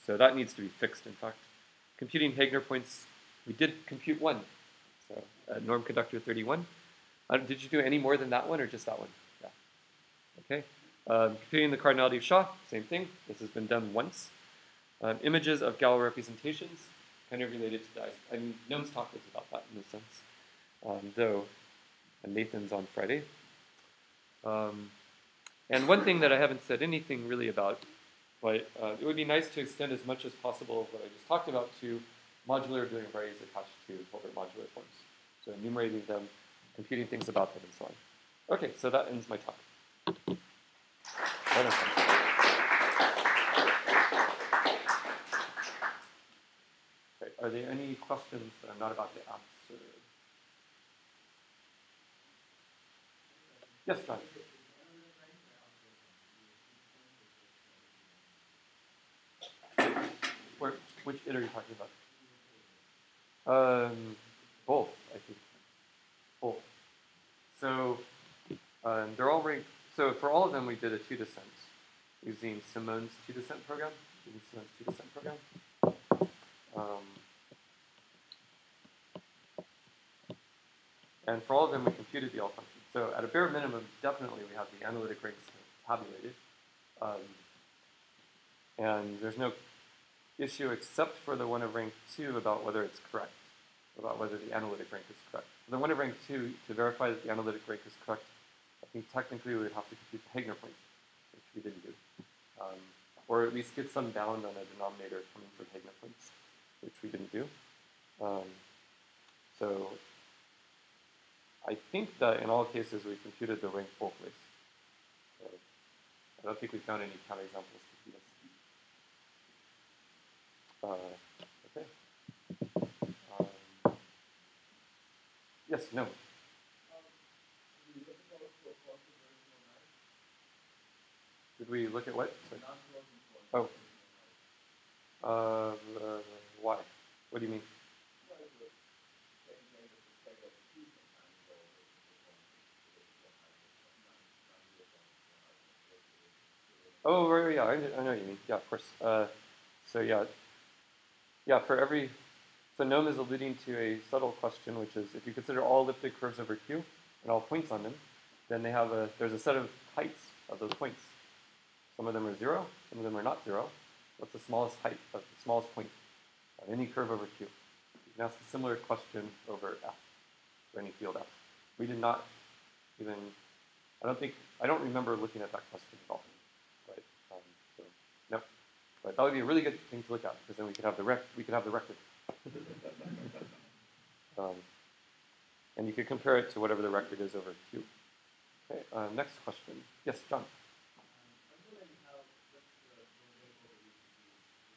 so that needs to be fixed, in fact. Computing Heegner points, we did compute one. So uh, norm conductor 31. Uh, did you do any more than that one or just that one? Yeah. Okay. Um, computing the cardinality of Sha, same thing. This has been done once. Um, images of Galois representations, kind of related to that. I mean, Noam's talk is about that in a sense, um, though Nathan's on Friday. Um, and one thing that I haven't said anything really about, but uh, it would be nice to extend as much as possible of what I just talked about to modular doing arrays attached to Hilbert modular forms. So enumerating them, computing things about them, and so on. Okay, so that ends my talk. Okay, are there any questions that I'm not about to answer? Yes, John. Where, which it are you talking about? Um, both, I think. Both. So um, they're all ranked. So for all of them, we did a two descent using Simon's two descent program. Using Simon's two descent program. Um, and for all of them, we computed the L function. So at a bare minimum, definitely we have the analytic ranks tabulated. Um, and there's no issue except for the one of rank 2 about whether it's correct, about whether the analytic rank is correct. The one of rank 2, to verify that the analytic rank is correct, I think technically we would have to compute the Heegner point, which we didn't do. Um, or at least get some bound on a denominator coming from Heegner points, which we didn't do. Um, so I think that in all cases we computed the rank both ways. So I don't think we found any counterexamples to beat us. Uh, okay. Yes, no. Did we look at what? Sorry. Oh. Uh, uh, why? What do you mean? Oh, yeah, I, I know what you mean. Yeah, of course. Uh, so yeah, yeah, for every, so Noam is alluding to a subtle question, which is if you consider all elliptic curves over Q and all points on them, then they have a there's a set of heights of those points. Some of them are zero, some of them are not zero. What's the smallest height of the smallest point on any curve over Q? You can ask a similar question over F, or any field F. We did not even, I don't think, I don't remember looking at that question at all. But, um, so, no. But that would be a really good thing to look at, because then we could have the rec, we could have the record. Um, and you could compare it to whatever the record is over Q. Okay, uh, next question. Yes, John. Um, I'm wondering how, what's the, the label that we should use to,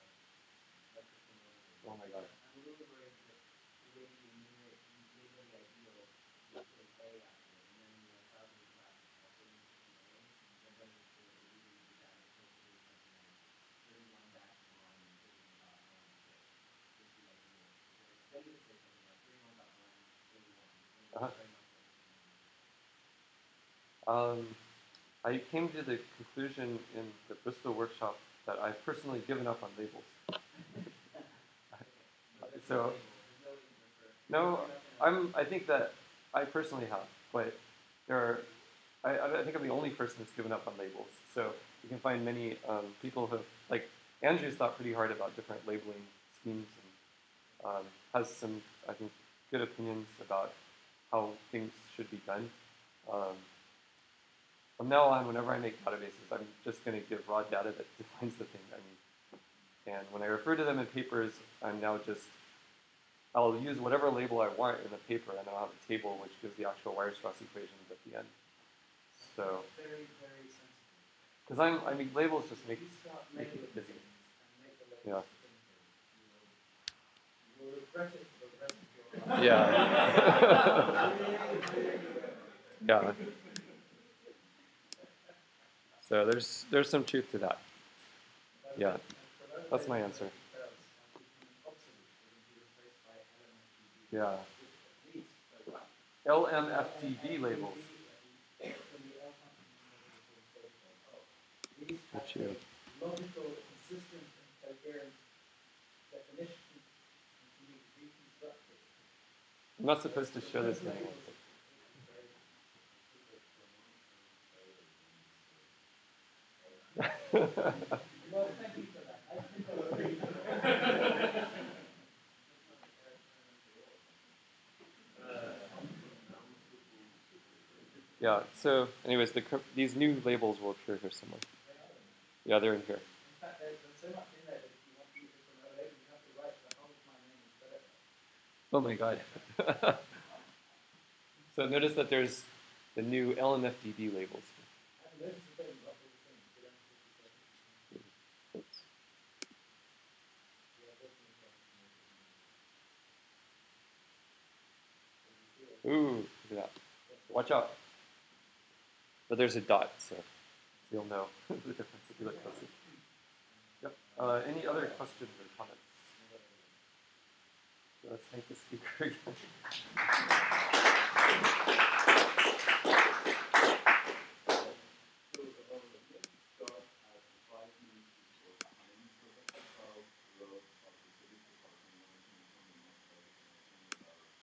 uh, electrical motor? Oh my God. I'm a little worried that the way you enumerate, you label the ideals, you put an A after it, and then in the algebra class, also you put an A, and then it's the, the reason you do that is supposed to be something like thirty-one dash one and thirty-one dot one, so just the ideal. Then you would say something like thirty-one dot one, thirty-one, and Uh-huh. very much like. Um, I came to the conclusion in the Bristol workshop that I've personally given up on labels. (laughs) So, no, I'm, I think that I personally have, but there are, I, I think I'm the only person that's given up on labels. So you can find many um, people who have, like, Andrew's thought pretty hard about different labeling schemes and um, has some, I think, good opinions about how things should be done. Um, from now on, whenever I make databases, I'm just going to give raw data that (laughs) defines the thing I need. And when I refer to them in papers, I'm now just, I'll use whatever label I want in the paper, and I'll have a table which gives the actual Weierstrass equations at the end. So, Very, very sensitive. because I'm, I mean, labels just make, make it busy. and make the Yeah. labels (laughs) simple. You will, you will regret it for the rest of your life. Yeah. Really, really will. yeah. So there's, there's some truth to that. Yeah. That's my answer. Yeah. LMFDB labels. Which you-. I'm not supposed to show this to anyone. Well, thank you for that. I think I will read. (laughs) yeah. So, anyways, the these new labels will appear here somewhere. Yeah, they're in here. In fact, there's, there's so much in there that if you want to use it from a label, you have to write the whole of my name instead of Oh my god. (laughs) so notice that there's the new LMFDB labels. I haven't noticed the thing, but it's the same. You don't have to do Oops. Yeah, definitely. definitely. Ooh, look at that. Watch out. But there's a dot, so you'll know (laughs) the difference if you look closely. Yep. Uh, any other questions or comments? Let's thank the speaker (laughs) again.